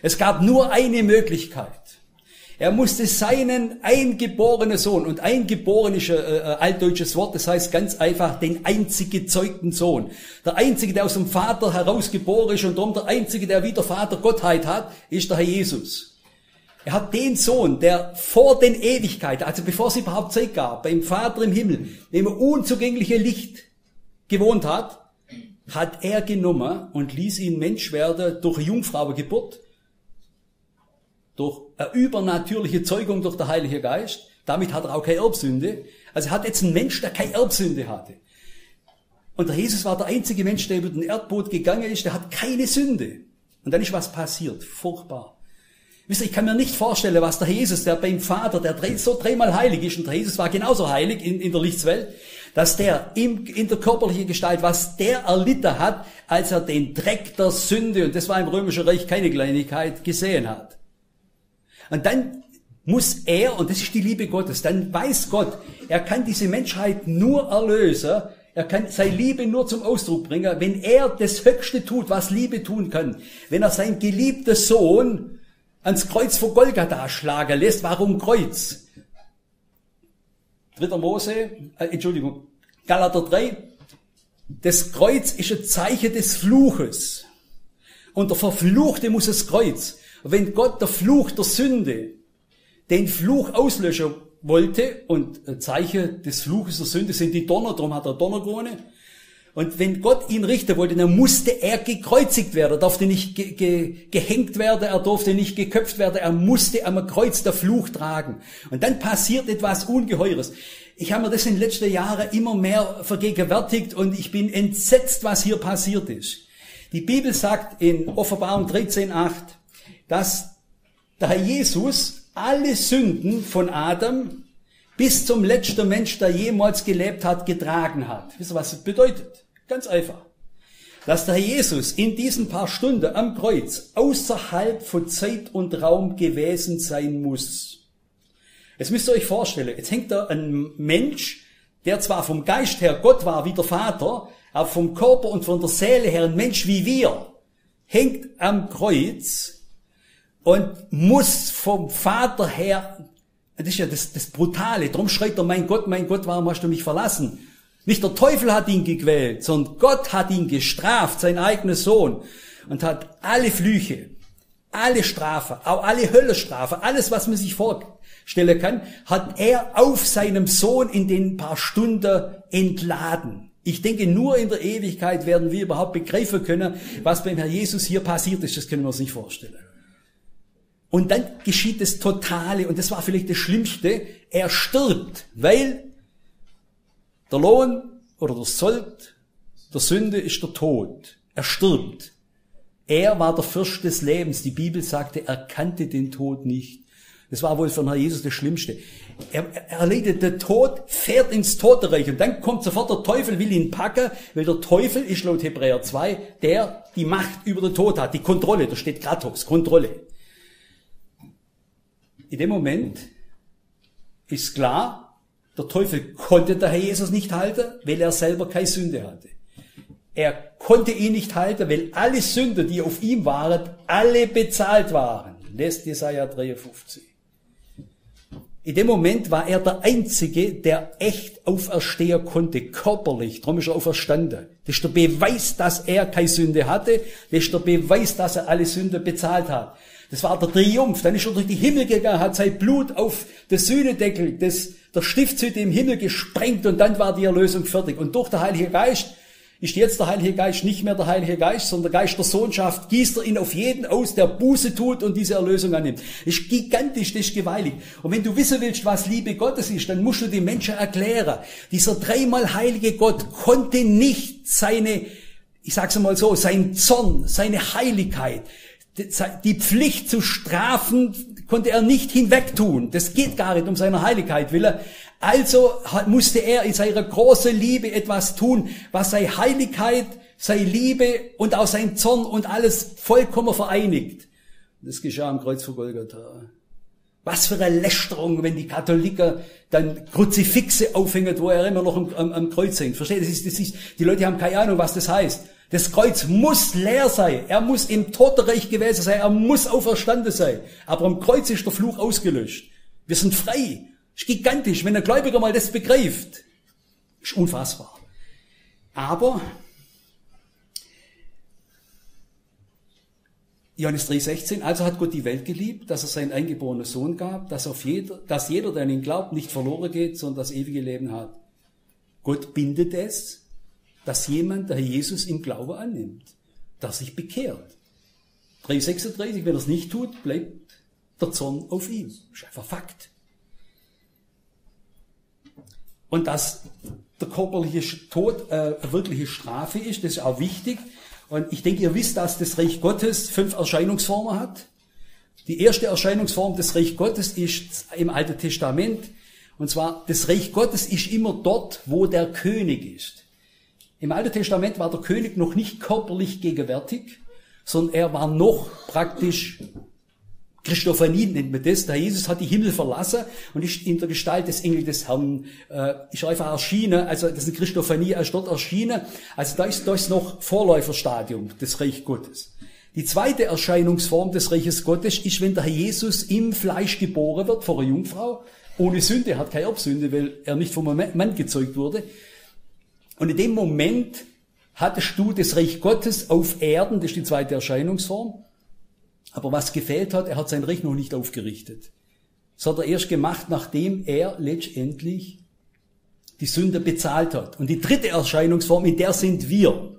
Es gab nur eine Möglichkeit. Er musste seinen eingeborenen Sohn, und eingeboren ist ein äh, altdeutsches Wort, das heißt ganz einfach den einzig gezeugten Sohn. Der einzige, der aus dem Vater herausgeboren ist und darum der einzige, der wieder Vater Gottheit hat, ist der Herr Jesus. Er hat den Sohn, der vor den Ewigkeiten, also bevor es überhaupt Zeit gab, beim Vater im Himmel, dem unzugängliche Licht gewohnt hat, hat er genommen und ließ ihn Mensch werden durch Jungfrauengeburt, durch eine übernatürliche Zeugung durch den Heilige Geist. Damit hat er auch keine Erbsünde. Also er hat jetzt einen Mensch, der keine Erbsünde hatte. Und der Jesus war der einzige Mensch, der über den Erdboden gegangen ist, der hat keine Sünde. Und dann ist was passiert. Furchtbar. Wisst ihr, ich kann mir nicht vorstellen, was der Jesus, der beim Vater, der so dreimal heilig ist, und der Jesus war genauso heilig in, in der Lichtswelt, dass der im, in der körperlichen Gestalt, was der erlitten hat, als er den Dreck der Sünde, und das war im Römischen Reich keine Kleinigkeit, gesehen hat. Und dann muss er, und das ist die Liebe Gottes, dann weiß Gott, er kann diese Menschheit nur erlösen, er kann seine Liebe nur zum Ausdruck bringen, wenn er das Höchste tut, was Liebe tun kann. Wenn er sein geliebter Sohn ans Kreuz vor Golgatha schlagen lässt. Warum Kreuz? Dritter Mose, äh, Entschuldigung, Galater 3, das Kreuz ist ein Zeichen des Fluches. Und der Verfluchte muss das Kreuz. Wenn Gott der Fluch der Sünde den Fluch auslöschen wollte, und ein Zeichen des Fluches der Sünde sind die Donner, darum hat er Donnerkrone, und wenn Gott ihn richten wollte, dann musste er gekreuzigt werden. Er durfte nicht ge ge gehängt werden, er durfte nicht geköpft werden, er musste am Kreuz der Fluch tragen. Und dann passiert etwas Ungeheures. Ich habe mir das in den letzten Jahren immer mehr vergegenwärtigt und ich bin entsetzt, was hier passiert ist. Die Bibel sagt in Offenbarung 13.8, dass der Herr Jesus alle Sünden von Adam bis zum letzten Mensch, der jemals gelebt hat, getragen hat. Wisst ihr, was das bedeutet? Ganz einfach. Dass der Herr Jesus in diesen paar Stunden am Kreuz außerhalb von Zeit und Raum gewesen sein muss. Jetzt müsst ihr euch vorstellen, jetzt hängt da ein Mensch, der zwar vom Geist her Gott war wie der Vater, aber vom Körper und von der Seele her ein Mensch wie wir, hängt am Kreuz und muss vom Vater her, das ist ja das, das Brutale, darum schreit er, mein Gott, mein Gott, warum hast du mich verlassen? Nicht der Teufel hat ihn gequält, sondern Gott hat ihn gestraft, sein eigener Sohn, und hat alle Flüche, alle Strafe, auch alle Höllestrafe, alles, was man sich vorstellen kann, hat er auf seinem Sohn in den paar Stunden entladen. Ich denke, nur in der Ewigkeit werden wir überhaupt begreifen können, was beim Herrn Jesus hier passiert ist. Das können wir uns nicht vorstellen. Und dann geschieht das Totale, und das war vielleicht das Schlimmste, er stirbt, weil der Lohn oder der Sold der Sünde ist der Tod. Er stirbt. Er war der Fürst des Lebens. Die Bibel sagte, er kannte den Tod nicht. Das war wohl für Herrn Jesus das Schlimmste. Er, er erleidet den Tod, fährt ins Totenreich und dann kommt sofort der Teufel, will ihn packen, weil der Teufel ist laut Hebräer 2, der die Macht über den Tod hat, die Kontrolle, da steht Kratos, Kontrolle. In dem Moment ist klar, der Teufel konnte der Herr Jesus nicht halten, weil er selber keine Sünde hatte. Er konnte ihn nicht halten, weil alle Sünder, die auf ihm waren, alle bezahlt waren. Lässt Jesaja 53. In dem Moment war er der Einzige, der echt auferstehen konnte, körperlich. Darum ist er auferstanden. Das ist der Beweis, dass er keine Sünde hatte. Das ist der Beweis, dass er alle Sünde bezahlt hat. Das war der Triumph. Dann ist er durch die Himmel gegangen, hat sein Blut auf das Sühnedeckel des der Stiftshütte im Himmel gesprengt und dann war die Erlösung fertig. Und durch den Heiligen Geist ist jetzt der Heilige Geist nicht mehr der Heilige Geist, sondern der Geist der Sohnschaft gießt er ihn auf jeden aus, der Buße tut und diese Erlösung annimmt. Das ist gigantisch, das ist gewaltig. Und wenn du wissen willst, was Liebe Gottes ist, dann musst du den Menschen erklären. Dieser dreimal heilige Gott konnte nicht seine, ich sag's mal so, sein Zorn, seine Heiligkeit, die Pflicht zu strafen konnte er nicht hinwegtun. Das geht gar nicht um seiner Heiligkeit willen. Also musste er in seiner großen Liebe etwas tun, was seine Heiligkeit, seine Liebe und auch sein Zorn und alles vollkommen vereinigt. Das geschah am Kreuz vor Golgatha. Was für eine Lästerung, wenn die Katholiker dann Kruzifixe aufhängen, wo er immer noch am, am, am Kreuz hängt. Versteht? Das ist, das ist, die Leute haben keine Ahnung, was das heißt. Das Kreuz muss leer sein. Er muss im Totenreich gewesen sein. Er muss auferstanden sein. Aber am Kreuz ist der Fluch ausgelöscht. Wir sind frei. Ist gigantisch. Wenn der Gläubiger mal das begreift, ist unfassbar. Aber Johannes 3,16, also hat Gott die Welt geliebt, dass er seinen eingeborenen Sohn gab, dass, auf jeder, dass jeder, der an ihn glaubt, nicht verloren geht, sondern das ewige Leben hat. Gott bindet es dass jemand, der Jesus im Glaube annimmt, dass sich bekehrt. 336, wenn er es nicht tut, bleibt der Zorn auf ihm. Das ist einfach Fakt. Und dass der körperliche Tod äh, eine wirkliche Strafe ist, das ist auch wichtig. Und ich denke, ihr wisst, dass das Reich Gottes fünf Erscheinungsformen hat. Die erste Erscheinungsform des Reich Gottes ist im Alten Testament. Und zwar, das Reich Gottes ist immer dort, wo der König ist. Im Alten Testament war der König noch nicht körperlich gegenwärtig, sondern er war noch praktisch Christophanie nennt man das. Der Jesus hat die Himmel verlassen und ist in der Gestalt des Engel des Herrn, äh, ist einfach erschienen. Also das ist eine Christophanie, er ist dort erschienen. Also da ist, da ist noch Vorläuferstadium des Reich Gottes. Die zweite Erscheinungsform des Reiches Gottes ist, wenn der Jesus im Fleisch geboren wird, vor einer Jungfrau, ohne Sünde, hat keine Erbsünde, weil er nicht vom Mann gezeugt wurde. Und in dem Moment hattest du das Reich Gottes auf Erden, das ist die zweite Erscheinungsform. Aber was gefehlt hat, er hat sein Reich noch nicht aufgerichtet. Das hat er erst gemacht, nachdem er letztendlich die Sünde bezahlt hat. Und die dritte Erscheinungsform, in der sind wir.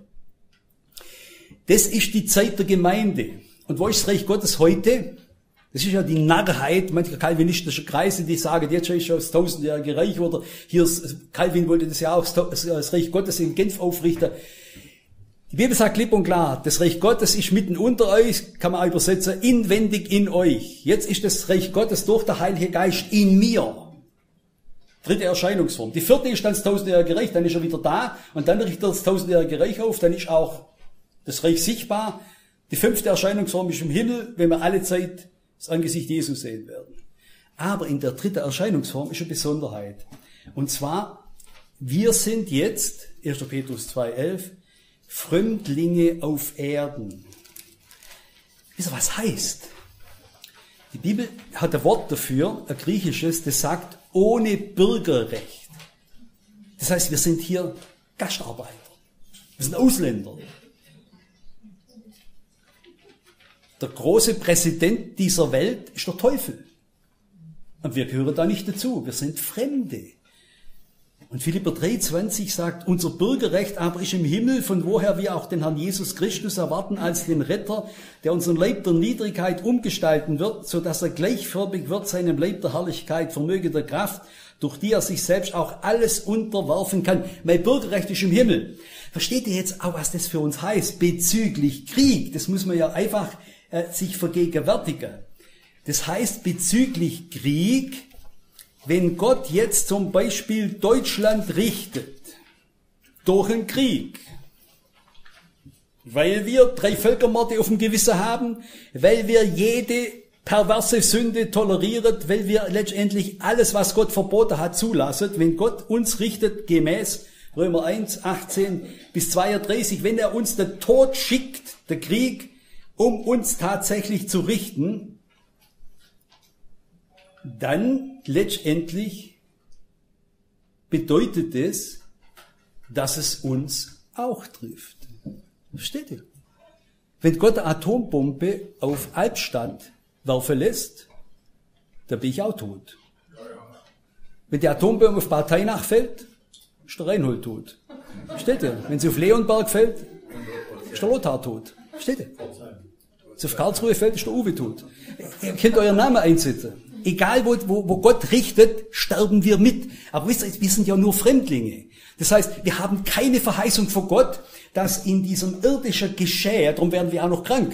Das ist die Zeit der Gemeinde. Und wo ist das Reich Gottes heute? Das ist ja die Narrheit mancher kalvinistischer Kreise, die sagen, jetzt ist das tausendjährige Reich oder hier ist, Calvin wollte das ja auch das Reich Gottes in Genf aufrichten. Die Bibel sagt klipp und klar, das Reich Gottes ist mitten unter euch, kann man auch übersetzen, inwendig in euch. Jetzt ist das Reich Gottes durch den Heiligen Geist in mir. Dritte Erscheinungsform. Die vierte ist dann das tausendjährige Reich, dann ist er wieder da und dann richtet er das tausendjährige Reich auf, dann ist auch das Reich sichtbar. Die fünfte Erscheinungsform ist im Himmel, wenn wir alle Zeit das Angesicht Jesus sehen werden. Aber in der dritten Erscheinungsform ist eine Besonderheit. Und zwar, wir sind jetzt, 1. Petrus 2,11, Fremdlinge auf Erden. Wisst ihr, was heißt? Die Bibel hat ein Wort dafür, ein griechisches, das sagt ohne Bürgerrecht. Das heißt, wir sind hier Gastarbeiter. Wir sind Ausländer. Der große Präsident dieser Welt ist der Teufel. Und wir gehören da nicht dazu. Wir sind Fremde. Und Philipper 3,20 sagt, unser Bürgerrecht aber ist im Himmel, von woher wir auch den Herrn Jesus Christus erwarten als den Retter, der unseren Leib der Niedrigkeit umgestalten wird, so dass er gleichförmig wird seinem Leib der Herrlichkeit, Vermöge der Kraft, durch die er sich selbst auch alles unterwerfen kann. Mein Bürgerrecht ist im Himmel. Versteht ihr jetzt auch, was das für uns heißt bezüglich Krieg? Das muss man ja einfach äh, sich vergegenwärtigen. Das heißt bezüglich Krieg, wenn Gott jetzt zum Beispiel Deutschland richtet durch einen Krieg, weil wir drei Völkermorde auf dem Gewissen haben, weil wir jede perverse Sünde tolerieren, weil wir letztendlich alles, was Gott verboten hat, zulassen, wenn Gott uns richtet gemäß Römer 1, 18 bis 32, wenn er uns den Tod schickt, der Krieg, um uns tatsächlich zu richten, dann letztendlich bedeutet es, dass es uns auch trifft. Versteht ihr? Wenn Gott eine Atombombe auf Albstadt werfen lässt, dann bin ich auch tot. Wenn die Atombombe auf Parteinach fällt, ist der Reinhold tot. Versteht ihr? Wenn sie auf Leonberg fällt, ist der Lothar tot. Versteht ihr? Sie auf Karlsruhe fällt, ist der Uwe tot. Ihr könnt euren Namen einsetzen egal wo, wo, wo Gott richtet, sterben wir mit. Aber wisst ihr, wir sind ja nur Fremdlinge. Das heißt, wir haben keine Verheißung vor Gott, dass in diesem irdischen Geschehen, darum werden wir auch noch krank.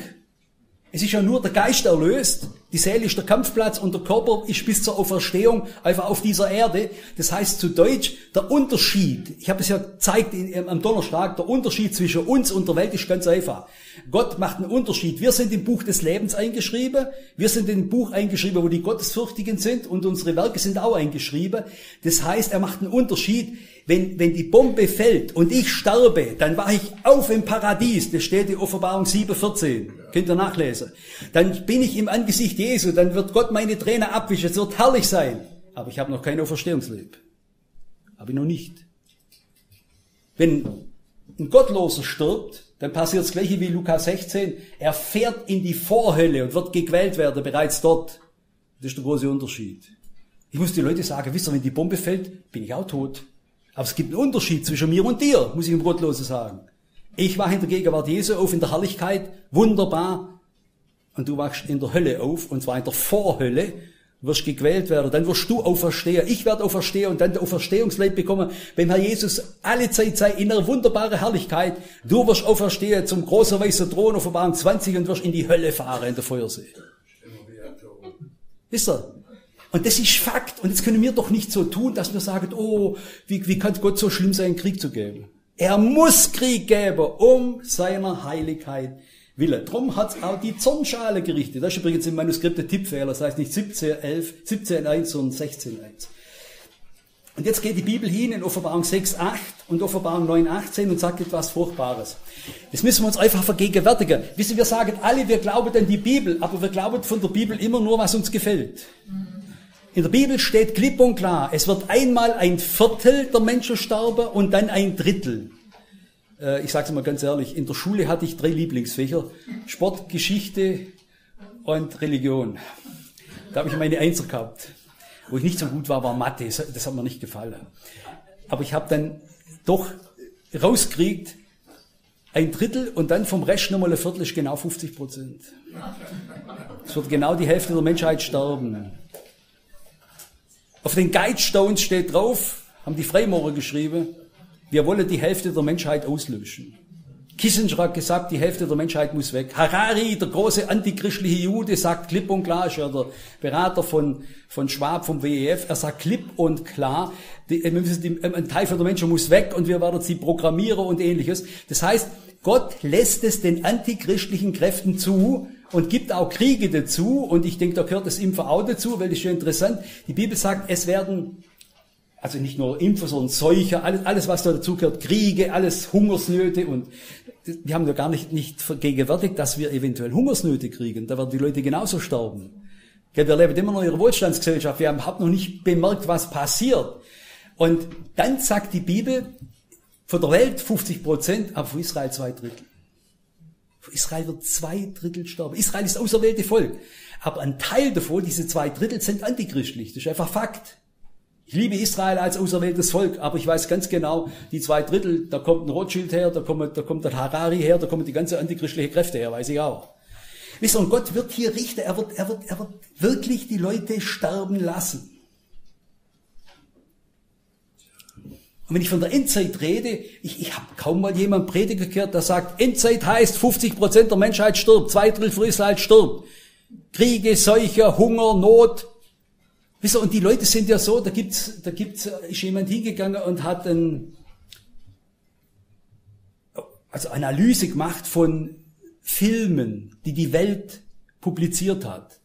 Es ist ja nur der Geist erlöst, die Seele ist der Kampfplatz und der Körper ist bis zur Auferstehung einfach auf dieser Erde. Das heißt zu Deutsch, der Unterschied, ich habe es ja gezeigt am Donnerstag, der Unterschied zwischen uns und der Welt ist ganz einfach. Gott macht einen Unterschied. Wir sind im Buch des Lebens eingeschrieben, wir sind im Buch eingeschrieben, wo die Gottesfürchtigen sind und unsere Werke sind auch eingeschrieben. Das heißt, er macht einen Unterschied wenn, wenn die Bombe fällt und ich sterbe, dann war ich auf im Paradies. Das steht in Offenbarung 7,14. Könnt ihr nachlesen. Dann bin ich im Angesicht Jesu, dann wird Gott meine Tränen abwischen. Es wird herrlich sein. Aber ich habe noch kein Auferstehungsleben. Habe ich noch nicht. Wenn ein Gottloser stirbt, dann passiert das gleiche wie Lukas 16. Er fährt in die Vorhölle und wird gequält werden, bereits dort. Das ist der große Unterschied. Ich muss die Leute sagen, wisst ihr, wenn die Bombe fällt, bin ich auch tot. Aber es gibt einen Unterschied zwischen mir und dir, muss ich im Gottlosen sagen. Ich wache in der Gegenwart Jesu auf, in der Herrlichkeit, wunderbar. Und du wachst in der Hölle auf, und zwar in der Vorhölle, wirst gequält werden, dann wirst du auferstehen, ich werde auferstehen und dann der Auferstehungsleib bekommen, wenn Herr Jesus alle Zeit sei in einer wunderbaren Herrlichkeit, du wirst auferstehen zum großen weißen Thron auf Bahn 20 und wirst in die Hölle fahren, in der Feuersee. Wisst ihr? Und das ist Fakt. Und jetzt können wir doch nicht so tun, dass wir sagen, oh, wie, wie kann Gott so schlimm sein, Krieg zu geben? Er muss Krieg geben, um seiner Heiligkeit willen. Drum hat's auch die Zornschale gerichtet. Das ist übrigens im Manuskript der Tippfehler. Das heißt nicht 17.11, 17.1, sondern 16.1. Und jetzt geht die Bibel hin in Offenbarung 6.8 und Offenbarung 9.18 und sagt etwas Furchtbares. Das müssen wir uns einfach vergegenwärtigen. Wissen wir sagen alle, wir glauben an die Bibel, aber wir glauben von der Bibel immer nur, was uns gefällt. Mhm. In der Bibel steht klipp und klar, es wird einmal ein Viertel der Menschen sterben und dann ein Drittel. Äh, ich sage es mal ganz ehrlich, in der Schule hatte ich drei Lieblingsfächer. Sport, Geschichte und Religion. Da habe ich meine Einser gehabt. Wo ich nicht so gut war, war Mathe. Das hat mir nicht gefallen. Aber ich habe dann doch rauskriegt, ein Drittel und dann vom Rest nochmal ein Viertel ist genau 50 Prozent. Es wird genau die Hälfte der Menschheit sterben. Auf den Guidestones steht drauf, haben die Freimaurer geschrieben, wir wollen die Hälfte der Menschheit auslöschen. Kissinger hat gesagt, die Hälfte der Menschheit muss weg. Harari, der große antichristliche Jude, sagt klipp und klar, ist ja der Berater von, von Schwab vom WEF, er sagt klipp und klar, die, die, ein Teil von der Menschen muss weg und wir werden sie Programmierer und ähnliches. Das heißt, Gott lässt es den antichristlichen Kräften zu und gibt auch Kriege dazu und ich denke, da gehört das Impfen auch dazu, weil das ist schon interessant. Die Bibel sagt, es werden also nicht nur Impfen, sondern Seuche, alles, alles was da dazugehört, Kriege, alles Hungersnöte und wir haben ja gar nicht, nicht vergegenwärtigt, dass wir eventuell Hungersnöte kriegen. Da werden die Leute genauso sterben. Wir leben immer noch in ihrer Wohlstandsgesellschaft. Wir haben noch nicht bemerkt, was passiert. Und dann sagt die Bibel, von der Welt 50 Prozent, aber von Israel zwei Drittel. Israel wird zwei Drittel sterben. Israel ist auserwählte Volk. Aber ein Teil davon, diese zwei Drittel, sind antichristlich. Das ist einfach Fakt. Ich liebe Israel als auserwähltes Volk, aber ich weiß ganz genau, die zwei Drittel, da kommt ein Rothschild her, da kommt, da kommt der Harari her, da kommen die ganze antichristliche Kräfte her, weiß ich auch. Wisst ihr, und Gott wird hier richten, er wird, er wird, er wird wirklich die Leute sterben lassen. Und wenn ich von der Endzeit rede, ich, ich habe kaum mal jemand Prediger gehört, der sagt, Endzeit heißt 50 Prozent der Menschheit stirbt, zwei Drittel für Israel stirbt. Kriege, Seuche, Hunger, Not, Wisst ihr, und die Leute sind ja so, da gibt's, da gibt's, ist jemand hingegangen und hat ein, also Analyse gemacht von Filmen, die die Welt publiziert hat.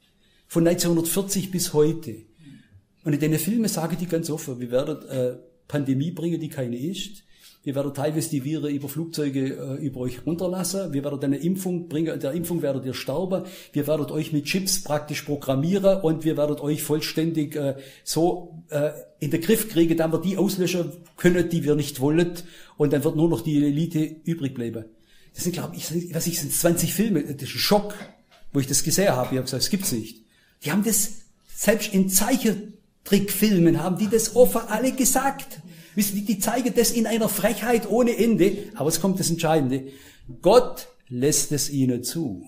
Von 1940 bis heute. Und in den Filmen sage die ganz offen, wir werden äh, Pandemie bringen, die keine ist. Wir werden teilweise die Viren über Flugzeuge äh, über euch runterlassen. Wir werden eine Impfung bringen. Der Impfung werdet ihr sterben. Wir werden euch mit Chips praktisch programmieren und wir werden euch vollständig äh, so äh, in den Griff kriegen, dann wir die auslöschen können, die wir nicht wollen. Und dann wird nur noch die Elite übrig bleiben. Das sind, glaube ich, was ich, sind 20 Filme. Das ist ein Schock, wo ich das gesehen habe. Ich habe gesagt, das gibt's nicht. Die haben das, selbst in Zeichentrickfilmen haben die das offen alle gesagt. Wissen Sie, die zeigen das in einer Frechheit ohne Ende. Aber es kommt das Entscheidende. Gott lässt es ihnen zu.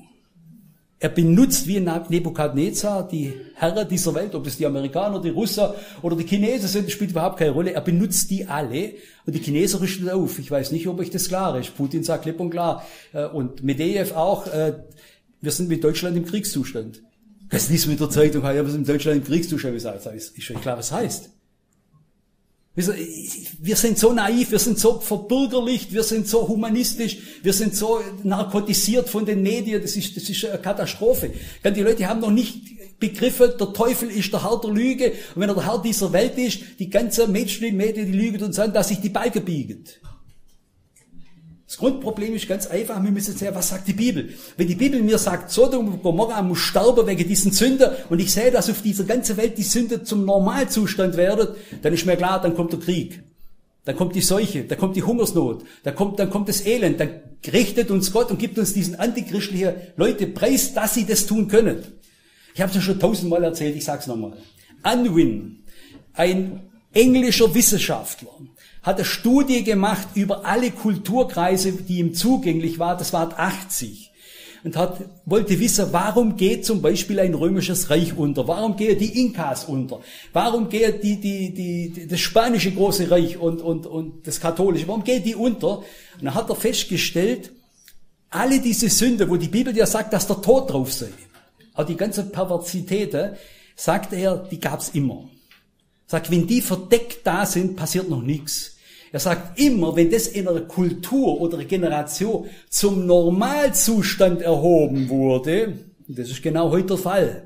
Er benutzt wie Nebukadnezar die Herren dieser Welt, ob es die Amerikaner, die Russen oder die Chinesen sind, spielt überhaupt keine Rolle. Er benutzt die alle und die Chinesen rüsten auf. Ich weiß nicht, ob euch das klar ist. Putin sagt klipp und klar äh, und Medvedev auch, äh, wir sind mit Deutschland im Kriegszustand. Das liest mit der Zeitung, ja, wir sind in Deutschland im Kriegszustand. Das ist schon klar, was heißt. Wir sind so naiv, wir sind so verbürgerlicht, wir sind so humanistisch, wir sind so narkotisiert von den Medien, das ist, das ist eine Katastrophe. Die Leute haben noch nicht begriffen, der Teufel ist der Herr der Lüge und wenn er der Herr dieser Welt ist, die ganze Mainstream-Medien, die lügen uns an, dass sich die Balken biegen. Das Grundproblem ist ganz einfach, wir müssen sehen, was sagt die Bibel? Wenn die Bibel mir sagt, Sodom und Gomorra muss sterben wegen diesen Sünden und ich sehe, dass auf dieser ganzen Welt die Sünde zum Normalzustand wird, dann ist mir klar, dann kommt der Krieg. Dann kommt die Seuche, dann kommt die Hungersnot, dann kommt, dann kommt das Elend, dann richtet uns Gott und gibt uns diesen antichristlichen Leute preis, dass sie das tun können. Ich habe es ja schon tausendmal erzählt, ich sag's nochmal. Unwin, ein englischer Wissenschaftler, hat eine Studie gemacht über alle Kulturkreise, die ihm zugänglich war, das waren 80. Und hat, wollte wissen, warum geht zum Beispiel ein römisches Reich unter? Warum gehen die Inkas unter? Warum geht die, die, die, das spanische große Reich und, und, und das katholische? Warum geht die unter? Und dann hat er festgestellt, alle diese Sünde, wo die Bibel ja sagt, dass der Tod drauf sei, auch die ganze Perversitäten, sagt er, die gab's immer. Sagt, wenn die verdeckt da sind, passiert noch nichts. Er sagt immer, wenn das in einer Kultur oder einer Generation zum Normalzustand erhoben wurde, das ist genau heute der Fall,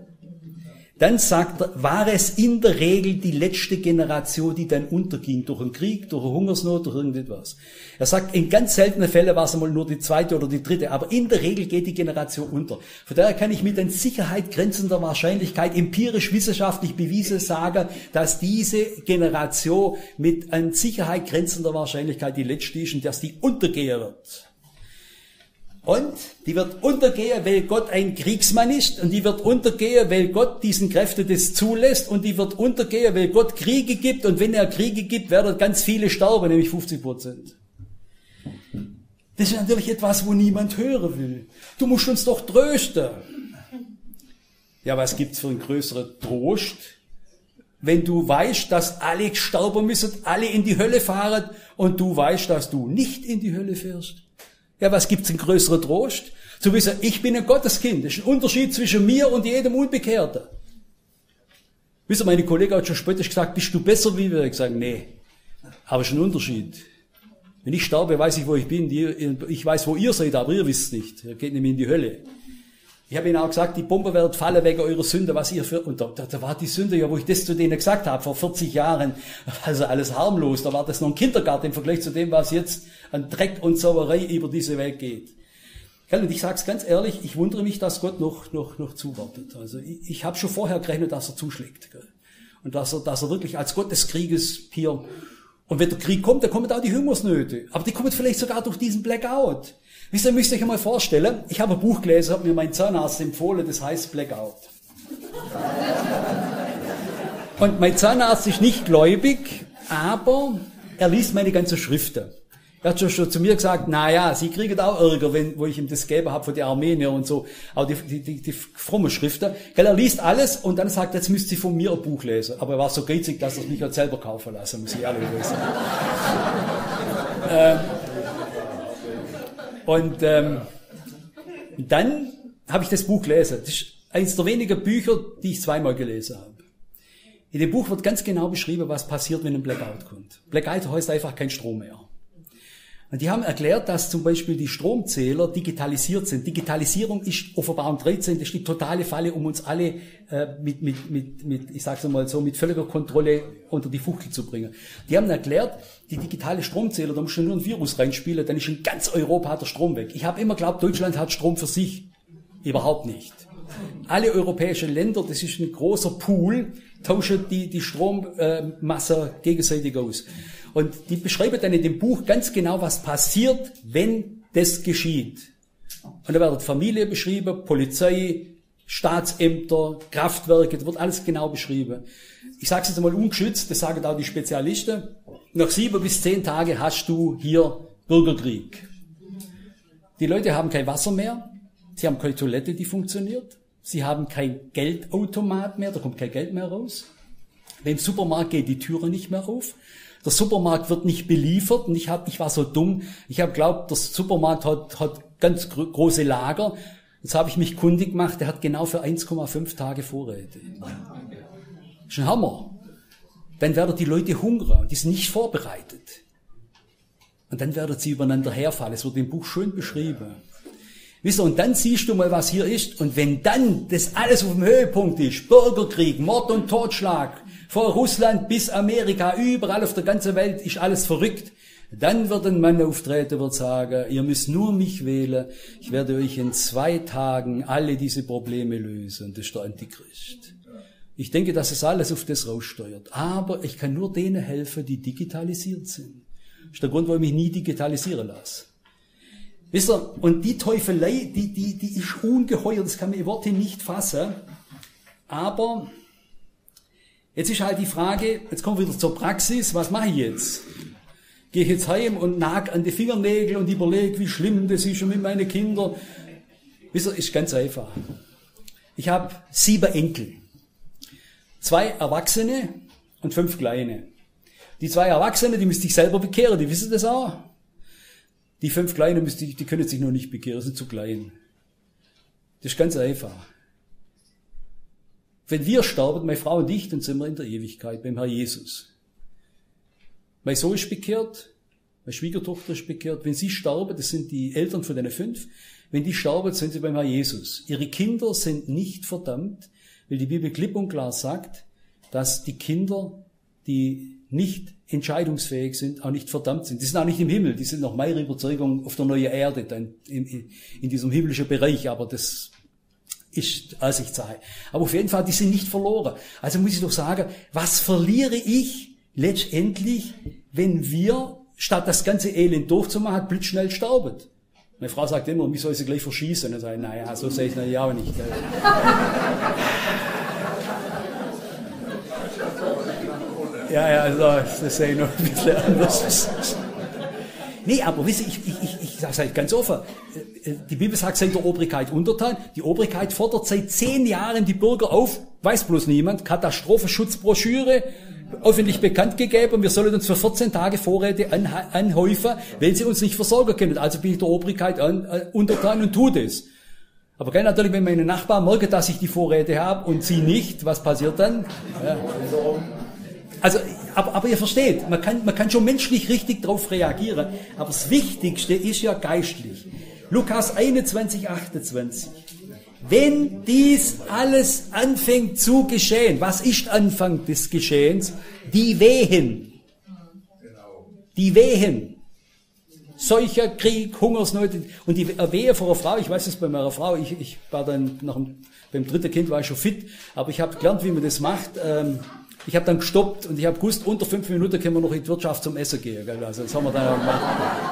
dann sagt er, war es in der Regel die letzte Generation, die dann unterging, durch einen Krieg, durch eine Hungersnot, durch irgendetwas. Er sagt, in ganz seltenen Fällen war es einmal nur die zweite oder die dritte, aber in der Regel geht die Generation unter. Von daher kann ich mit an Sicherheit grenzender Wahrscheinlichkeit, empirisch wissenschaftlich bewiesen sagen, dass diese Generation mit an Sicherheit grenzender Wahrscheinlichkeit die letzte ist und dass die untergehen wird. Und die wird untergehen, weil Gott ein Kriegsmann ist. Und die wird untergehen, weil Gott diesen Kräfte das zulässt. Und die wird untergehen, weil Gott Kriege gibt. Und wenn er Kriege gibt, werden ganz viele sterben, nämlich 50 Prozent. Das ist natürlich etwas, wo niemand hören will. Du musst uns doch trösten. Ja, was gibt's für einen größeren Trost, wenn du weißt, dass alle sterben müssen, alle in die Hölle fahren und du weißt, dass du nicht in die Hölle fährst? Ja, was gibt's in größerer Trost? Zu wissen, ich bin ein Gotteskind. Das ist ein Unterschied zwischen mir und jedem Unbekehrten. Wisst ihr, meine Kollegen hat schon spöttisch gesagt, bist du besser wie wir? Ich sage, nee. Aber es ist ein Unterschied. Wenn ich sterbe, weiß ich, wo ich bin. Ich weiß, wo ihr seid, aber ihr wisst nicht. Ihr geht nämlich in die Hölle. Ich habe ihnen auch gesagt, die Bombe wird fallen wegen eurer Sünde, was ihr für, und da, da, war die Sünde ja, wo ich das zu denen gesagt habe, vor 40 Jahren, also alles harmlos, da war das noch ein Kindergarten im Vergleich zu dem, was jetzt an Dreck und Sauerei über diese Welt geht. Und ich sage es ganz ehrlich, ich wundere mich, dass Gott noch, noch, noch zuwartet. Also ich, ich habe schon vorher gerechnet, dass er zuschlägt. Gell? Und dass er, dass er wirklich als Gott des Krieges hier, und wenn der Krieg kommt, dann kommen auch die Hungersnöte. Aber die kommen vielleicht sogar durch diesen Blackout. Wisst ihr, müsst ihr euch einmal vorstellen, ich habe ein Buch gelesen, hat mir mein Zahnarzt empfohlen, das heißt Blackout. Und mein Zahnarzt ist nicht gläubig, aber er liest meine ganzen Schriften. Er hat schon, zu mir gesagt, na ja, Sie kriegen auch Ärger, wenn, wo ich ihm das gegeben habe von den Armenier und so, auch die, die, die, die fromme Schriften. Gell, er liest alles und dann sagt, jetzt müsst Sie von mir ein Buch lesen. Aber er war so geizig, dass er es mich hat selber kaufen lassen, muss ich ehrlich sagen. ähm, und ähm, dann habe ich das Buch gelesen. Das ist eines der wenigen Bücher, die ich zweimal gelesen habe. In dem Buch wird ganz genau beschrieben, was passiert, wenn ein Blackout kommt. Blackout heißt einfach kein Strom mehr. Und die haben erklärt, dass zum Beispiel die Stromzähler digitalisiert sind. Digitalisierung ist Offenbarung 13, das ist die totale Falle, um uns alle äh, mit, mit, mit, mit, ich sag's mal so, mit völliger Kontrolle unter die Fuchtel zu bringen. Die haben erklärt, die digitale Stromzähler, da musst du nur ein Virus reinspielen, dann ist in ganz Europa der Strom weg. Ich habe immer geglaubt, Deutschland hat Strom für sich. Überhaupt nicht. Alle europäischen Länder, das ist ein großer Pool, tauschen die, die Strommasse gegenseitig aus. Und die beschreiben dann in dem Buch ganz genau, was passiert, wenn das geschieht. Und da wird Familie beschrieben, Polizei, Staatsämter, Kraftwerke, da wird alles genau beschrieben. Ich sage es jetzt einmal ungeschützt, das sagen auch die Spezialisten. Nach sieben bis zehn Tagen hast du hier Bürgerkrieg. Die Leute haben kein Wasser mehr, sie haben keine Toilette, die funktioniert, sie haben kein Geldautomat mehr, da kommt kein Geld mehr raus. Beim Supermarkt geht die Türe nicht mehr auf. Der Supermarkt wird nicht beliefert und ich, hab, ich war so dumm. Ich habe glaubt, der Supermarkt hat, hat ganz große Lager. Jetzt habe ich mich kundig gemacht, der hat genau für 1,5 Tage Vorräte. Ist ein Hammer. Dann werden die Leute hungern, die sind nicht vorbereitet. Und dann werden sie übereinander herfallen. Es wird im Buch schön beschrieben. Wisst ihr, und dann siehst du mal, was hier ist. Und wenn dann das alles auf dem Höhepunkt ist, Bürgerkrieg, Mord und Totschlag, vor Russland bis Amerika, überall auf der ganzen Welt ist alles verrückt. Dann wird ein Mann auftreten, wird sagen, ihr müsst nur mich wählen, ich werde euch in zwei Tagen alle diese Probleme lösen. Das ist der Antichrist. Ich denke, dass es alles auf das raussteuert. Aber ich kann nur denen helfen, die digitalisiert sind. Das ist der Grund, warum ich nie digitalisieren lasse. Wisst ihr, und die Teufelei, die, die, die ist ungeheuer, das kann man in Worte nicht fassen. Aber Jetzt ist halt die Frage, jetzt kommen wir wieder zur Praxis, was mache ich jetzt? Gehe ich jetzt heim und nag an die Fingernägel und überlege, wie schlimm das ist mit meinen Kindern. Wisst ihr, ist ganz einfach. Ich habe sieben Enkel. Zwei Erwachsene und fünf Kleine. Die zwei Erwachsene, die müsste ich selber bekehren, die wissen das auch. Die fünf Kleine, müsste ich, die können sich noch nicht bekehren, sind zu klein. Das ist ganz einfach. Wenn wir sterben, meine Frau und ich, dann sind wir in der Ewigkeit beim Herr Jesus. Mein Sohn ist bekehrt, meine Schwiegertochter ist bekehrt. Wenn sie sterben, das sind die Eltern von den fünf, wenn die sterben, sind sie beim Herr Jesus. Ihre Kinder sind nicht verdammt, Weil die Bibel klipp und klar sagt, dass die Kinder, die nicht entscheidungsfähig sind, auch nicht verdammt sind. Die sind auch nicht im Himmel, die sind nach meiner Überzeugung auf der neuen Erde, dann in, in diesem himmlischen Bereich, aber das ist Ansichtssache. Aber auf jeden Fall, die sind nicht verloren. Also muss ich doch sagen, was verliere ich letztendlich, wenn wir, statt das ganze Elend durchzumachen, blitzschnell sterben? Meine Frau sagt immer, mich soll sie gleich verschießen. Und ich sage, naja, so sehe ich es ja auch nicht. Ja, ja, also, das sehe ich noch ein bisschen anders. Nee, aber wisst ihr, ich, ich, ich, ich sage es halt ganz offen. Die Bibel sagt, seid der Obrigkeit untertan. Die Obrigkeit fordert seit zehn Jahren die Bürger auf, weiß bloß niemand, Katastrophenschutzbroschüre, öffentlich bekannt gegeben, wir sollen uns für 14 Tage Vorräte anhäufen, wenn sie uns nicht versorgen können. Also bin ich der Obrigkeit an, äh, untertan und tue das. Aber gell, natürlich, wenn meine Nachbarn merken, dass ich die Vorräte habe und sie nicht, was passiert dann? Ja. Also, aber, aber ihr versteht, man kann, man kann schon menschlich richtig darauf reagieren. Aber das Wichtigste ist ja geistlich. Lukas 21, 28. Wenn dies alles anfängt zu geschehen, was ist Anfang des Geschehens? Die Wehen. Die Wehen. Solcher Krieg, Hungersnöte und die Wehe vor einer Frau, ich weiß es bei meiner Frau, ich, ich war dann nach dem, beim dritten Kind war ich schon fit, aber ich habe gelernt, wie man das macht. Ähm, ich habe dann gestoppt und ich habe gewusst, unter fünf Minuten können wir noch in die Wirtschaft zum Essen gehen. Gell? Also, das haben wir dann gemacht.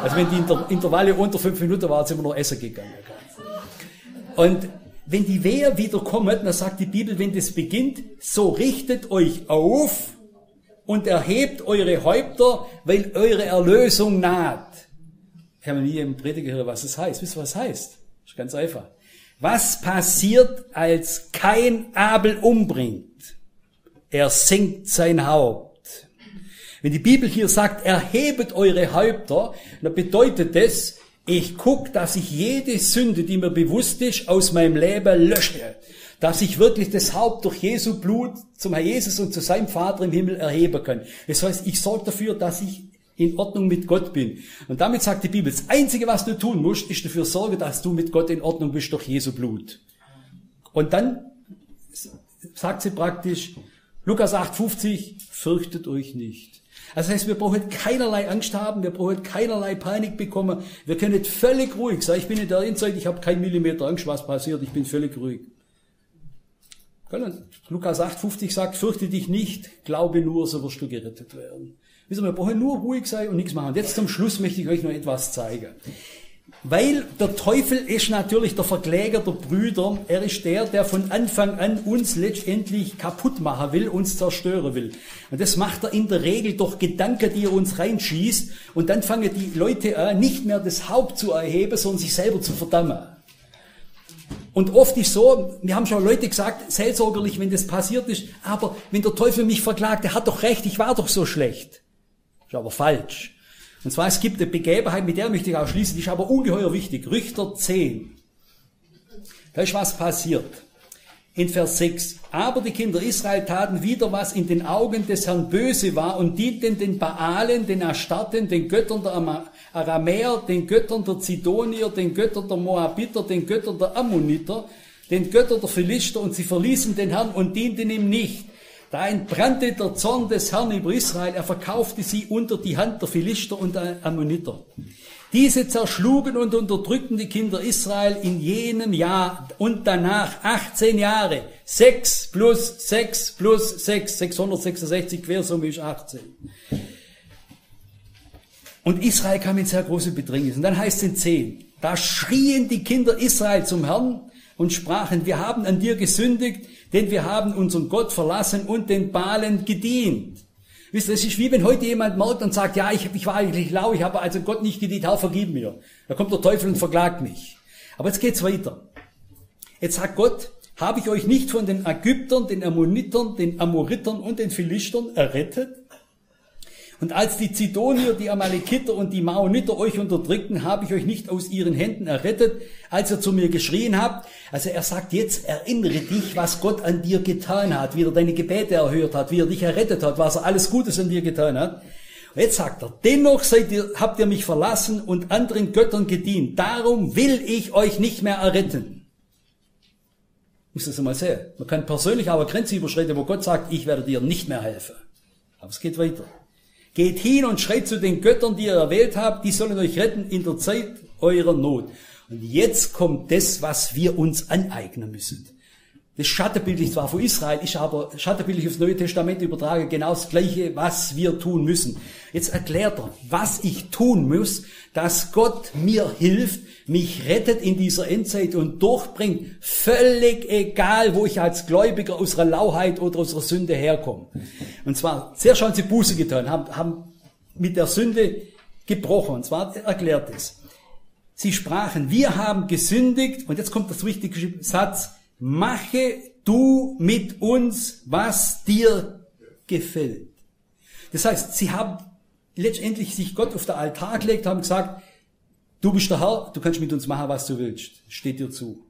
also wenn die Inter Intervalle unter fünf Minuten waren, sind wir noch essen gegangen. Gell? Und wenn die Wehe wieder kommt, dann sagt die Bibel, wenn das beginnt, so richtet euch auf und erhebt eure Häupter, weil eure Erlösung naht. Ich habe nie im Prediger gehört, was das heißt. Wisst ihr, was das heißt? Das ist ganz einfach. Was passiert, als kein Abel umbringt? Er senkt sein Haupt. Wenn die Bibel hier sagt, erhebet eure Häupter, dann bedeutet das, ich guck, dass ich jede Sünde, die mir bewusst ist, aus meinem Leben lösche. Dass ich wirklich das Haupt durch Jesu Blut zum Herr Jesus und zu seinem Vater im Himmel erheben kann. Das heißt, ich sorge dafür, dass ich in Ordnung mit Gott bin. Und damit sagt die Bibel, das Einzige, was du tun musst, ist dafür sorgen, dass du mit Gott in Ordnung bist durch Jesu Blut. Und dann sagt sie praktisch, Lukas 8,50, fürchtet euch nicht. Das heißt, wir brauchen keinerlei Angst haben, wir brauchen keinerlei Panik bekommen. Wir können völlig ruhig sein. Ich bin in der Inside, ich habe kein Millimeter Angst, was passiert, ich bin völlig ruhig. Lukas 8,50 sagt, fürchte dich nicht, glaube nur, so wirst du gerettet werden. wir brauchen nur ruhig sein und nichts machen. Und jetzt zum Schluss möchte ich euch noch etwas zeigen. Weil der Teufel ist natürlich der Verkläger der Brüder. Er ist der, der von Anfang an uns letztendlich kaputt machen will, uns zerstören will. Und das macht er in der Regel durch Gedanken, die er uns reinschießt. Und dann fangen die Leute an, nicht mehr das Haupt zu erheben, sondern sich selber zu verdammen. Und oft ist so, wir haben schon Leute gesagt, seelsorgerlich, wenn das passiert ist, aber wenn der Teufel mich verklagt, der hat doch recht, ich war doch so schlecht. Ist aber falsch. Und zwar, es gibt eine Begebenheit, mit der möchte ich auch schließen, die ist aber ungeheuer wichtig. Richter 10. Da ist was passiert. In Vers 6. Aber die Kinder Israel taten wieder, was in den Augen des Herrn böse war und dienten den Baalen, den Astarten, den Göttern der Aramäer, den Göttern der Zidonier, den Göttern der Moabiter, den Göttern der Ammoniter, den Göttern der Philister und sie verließen den Herrn und dienten ihm nicht. Da entbrannte der Zorn des Herrn über Israel, er verkaufte sie unter die Hand der Philister und der Ammoniter. Diese zerschlugen und unterdrückten die Kinder Israel in jenem Jahr und danach 18 Jahre. 6 plus 6 plus 6, 666 Quersumme ist 18. Und Israel kam in sehr große Bedrängnis. Und dann heißt es in 10, da schrien die Kinder Israel zum Herrn und sprachen, wir haben an dir gesündigt, denn wir haben unseren Gott verlassen und den Balen gedient. Wisst ihr, es ist wie wenn heute jemand merkt und sagt, ja, ich, ich war eigentlich lau, ich habe also Gott nicht gedient, Herr, vergib mir. Da kommt der Teufel und verklagt mich. Aber jetzt geht's weiter. Jetzt sagt Gott, habe ich euch nicht von den Ägyptern, den Ammonitern, den Amoritern und den Philistern errettet? Und als die Zidonier, die Amalekiter und die Maoniter euch unterdrückten, habe ich euch nicht aus ihren Händen errettet, als ihr zu mir geschrien habt. Also er sagt jetzt, erinnere dich, was Gott an dir getan hat, wie er deine Gebete erhört hat, wie er dich errettet hat, was er alles Gutes an dir getan hat. Und jetzt sagt er, dennoch seid ihr, habt ihr mich verlassen und anderen Göttern gedient. Darum will ich euch nicht mehr erretten. Muss das mal sehen. Man kann persönlich aber Grenze überschreiten, wo Gott sagt, ich werde dir nicht mehr helfen. Aber es geht weiter. Geht hin und schreit zu den Göttern, die ihr erwählt habt, die sollen euch retten in der Zeit eurer Not. Und jetzt kommt das, was wir uns aneignen müssen. Das schattenbildlich zwar von Israel, ist aber schattenbildlich aufs Neue Testament übertragen, genau das Gleiche, was wir tun müssen. Jetzt erklärt er, was ich tun muss, dass Gott mir hilft, mich rettet in dieser Endzeit und durchbringt, völlig egal, wo ich als Gläubiger aus der Lauheit oder aus der Sünde herkomme. Und zwar, sehr schon sie Buße getan, haben, haben mit der Sünde gebrochen. Und zwar erklärt es. Sie sprachen, wir haben gesündigt, und jetzt kommt das wichtige Satz, mache du mit uns, was dir gefällt. Das heißt, sie haben letztendlich sich Gott auf der Altar gelegt, haben gesagt, du bist der Herr, du kannst mit uns machen, was du willst. Steht dir zu.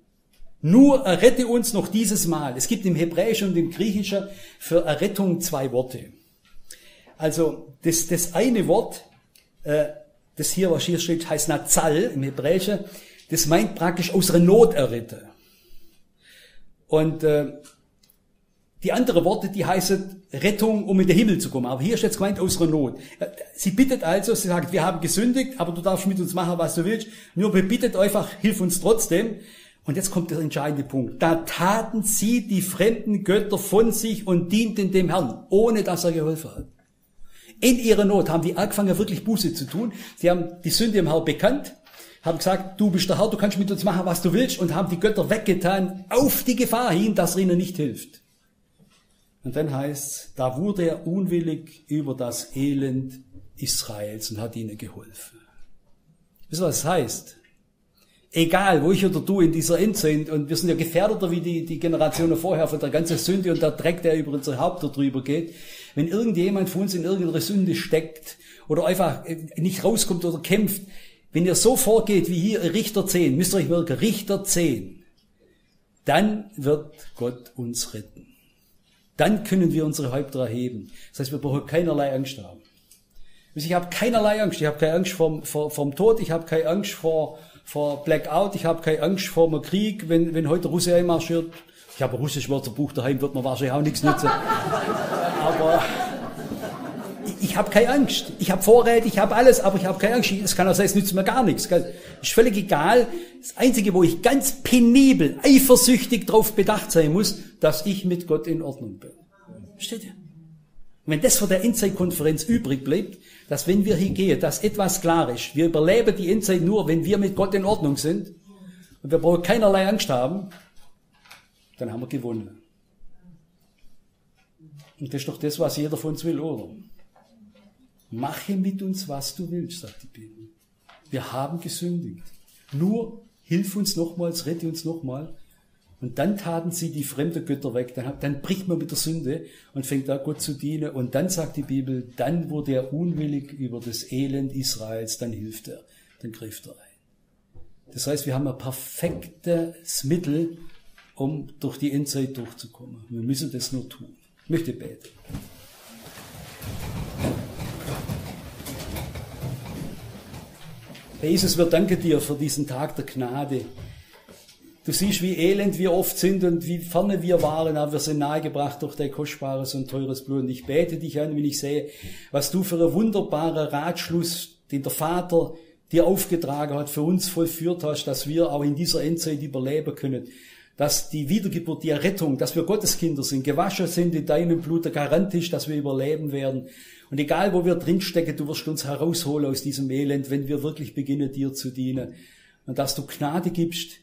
Nur errette uns noch dieses Mal. Es gibt im Hebräischen und im Griechischen für Errettung zwei Worte. Also das, das eine Wort, äh, das hier, was hier steht, heißt Nazal im Hebräischen, das meint praktisch aus der Not erretten. Und äh, die andere Worte, die heißen Rettung, um in den Himmel zu kommen. Aber hier ist jetzt gemeint der Not. Sie bittet also, sie sagt, wir haben gesündigt, aber du darfst mit uns machen, was du willst. Nur bittet einfach, hilf uns trotzdem. Und jetzt kommt der entscheidende Punkt. Da taten sie die fremden Götter von sich und dienten dem Herrn, ohne dass er geholfen hat. In ihrer Not haben die angefangen, wirklich Buße zu tun. Sie haben die Sünde im Herrn bekannt, haben gesagt, du bist der Herr, du kannst mit uns machen, was du willst, und haben die Götter weggetan, auf die Gefahr hin, dass er ihnen nicht hilft. Und dann heißt da wurde er unwillig über das Elend Israels und hat ihnen geholfen. Wisst ihr, was das heißt? Egal, wo ich oder du in dieser Endzeit, und wir sind ja gefährdeter wie die, die Generationen vorher von der ganzen Sünde und der Dreck, der über unser Haupt drüber geht. Wenn irgendjemand von uns in irgendeiner Sünde steckt oder einfach nicht rauskommt oder kämpft, wenn ihr so vorgeht wie hier Richter 10, müsst ihr euch merken, Richter 10, dann wird Gott uns retten. Dann können wir unsere Häupter erheben. Das heißt, wir brauchen keinerlei Angst haben. Ich habe keinerlei Angst. Ich habe keine Angst vom, vom, vom Tod, ich habe keine Angst vor, vor Blackout, ich habe keine Angst vor einem Krieg, wenn, wenn heute Russe einmarschiert. Ich habe ein russisches Wörterbuch daheim, wird mir wahrscheinlich auch nichts nützen. Aber ich habe keine Angst. Ich habe Vorräte, ich habe alles, aber ich habe keine Angst. Es kann auch sein, es nützt mir gar nichts. Ist völlig egal. Das Einzige, wo ich ganz penibel, eifersüchtig darauf bedacht sein muss, dass ich mit Gott in Ordnung bin. Versteht ihr? Und wenn das von der Endzeitkonferenz übrig bleibt, dass wenn wir hier gehen, dass etwas klar ist, wir überleben die Endzeit nur, wenn wir mit Gott in Ordnung sind und wir brauchen keinerlei Angst haben, dann haben wir gewonnen. Und das ist doch das, was jeder von uns will, oder? Mache mit uns, was du willst, sagt die Bibel. Wir haben gesündigt. Nur hilf uns nochmals, rette uns nochmal. Und dann taten sie die fremde Götter weg. Dann, dann bricht man mit der Sünde und fängt da Gott zu dienen. Und dann sagt die Bibel, dann wurde er unwillig über das Elend Israels, dann hilft er, dann greift er ein. Das heißt, wir haben ein perfektes Mittel, um durch die Endzeit durchzukommen. Wir müssen das nur tun. Ich möchte beten. Herr Jesus, wir danken dir für diesen Tag der Gnade. Du siehst, wie elend wir oft sind und wie ferne wir waren, aber wir sind nahegebracht durch dein kostbares und teures Blut. Und ich bete dich an, wenn ich sehe, was du für ein wunderbarer Ratschluss, den der Vater dir aufgetragen hat, für uns vollführt hast, dass wir auch in dieser Endzeit überleben können. Dass die Wiedergeburt, die Errettung, dass wir Gotteskinder sind, gewaschen sind in deinem Blut, der Garant ist, dass wir überleben werden. Und egal, wo wir drinstecken, du wirst uns herausholen aus diesem Elend, wenn wir wirklich beginnen, dir zu dienen. Und dass du Gnade gibst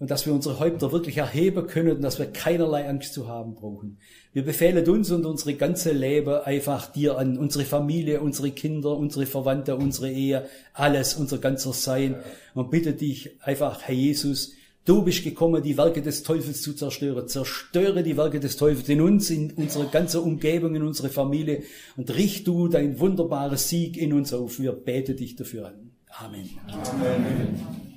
und dass wir unsere Häupter wirklich erheben können und dass wir keinerlei Angst zu haben brauchen. Wir befehlen uns und unsere ganze Leben einfach dir an, unsere Familie, unsere Kinder, unsere Verwandte, unsere Ehe, alles, unser ganzer Sein. Und bitte dich einfach, Herr Jesus, Du bist gekommen, die Werke des Teufels zu zerstören. Zerstöre die Werke des Teufels in uns, in unsere ganze Umgebung, in unsere Familie und richt du dein wunderbares Sieg in uns auf. Wir beten dich dafür an. Amen. Amen.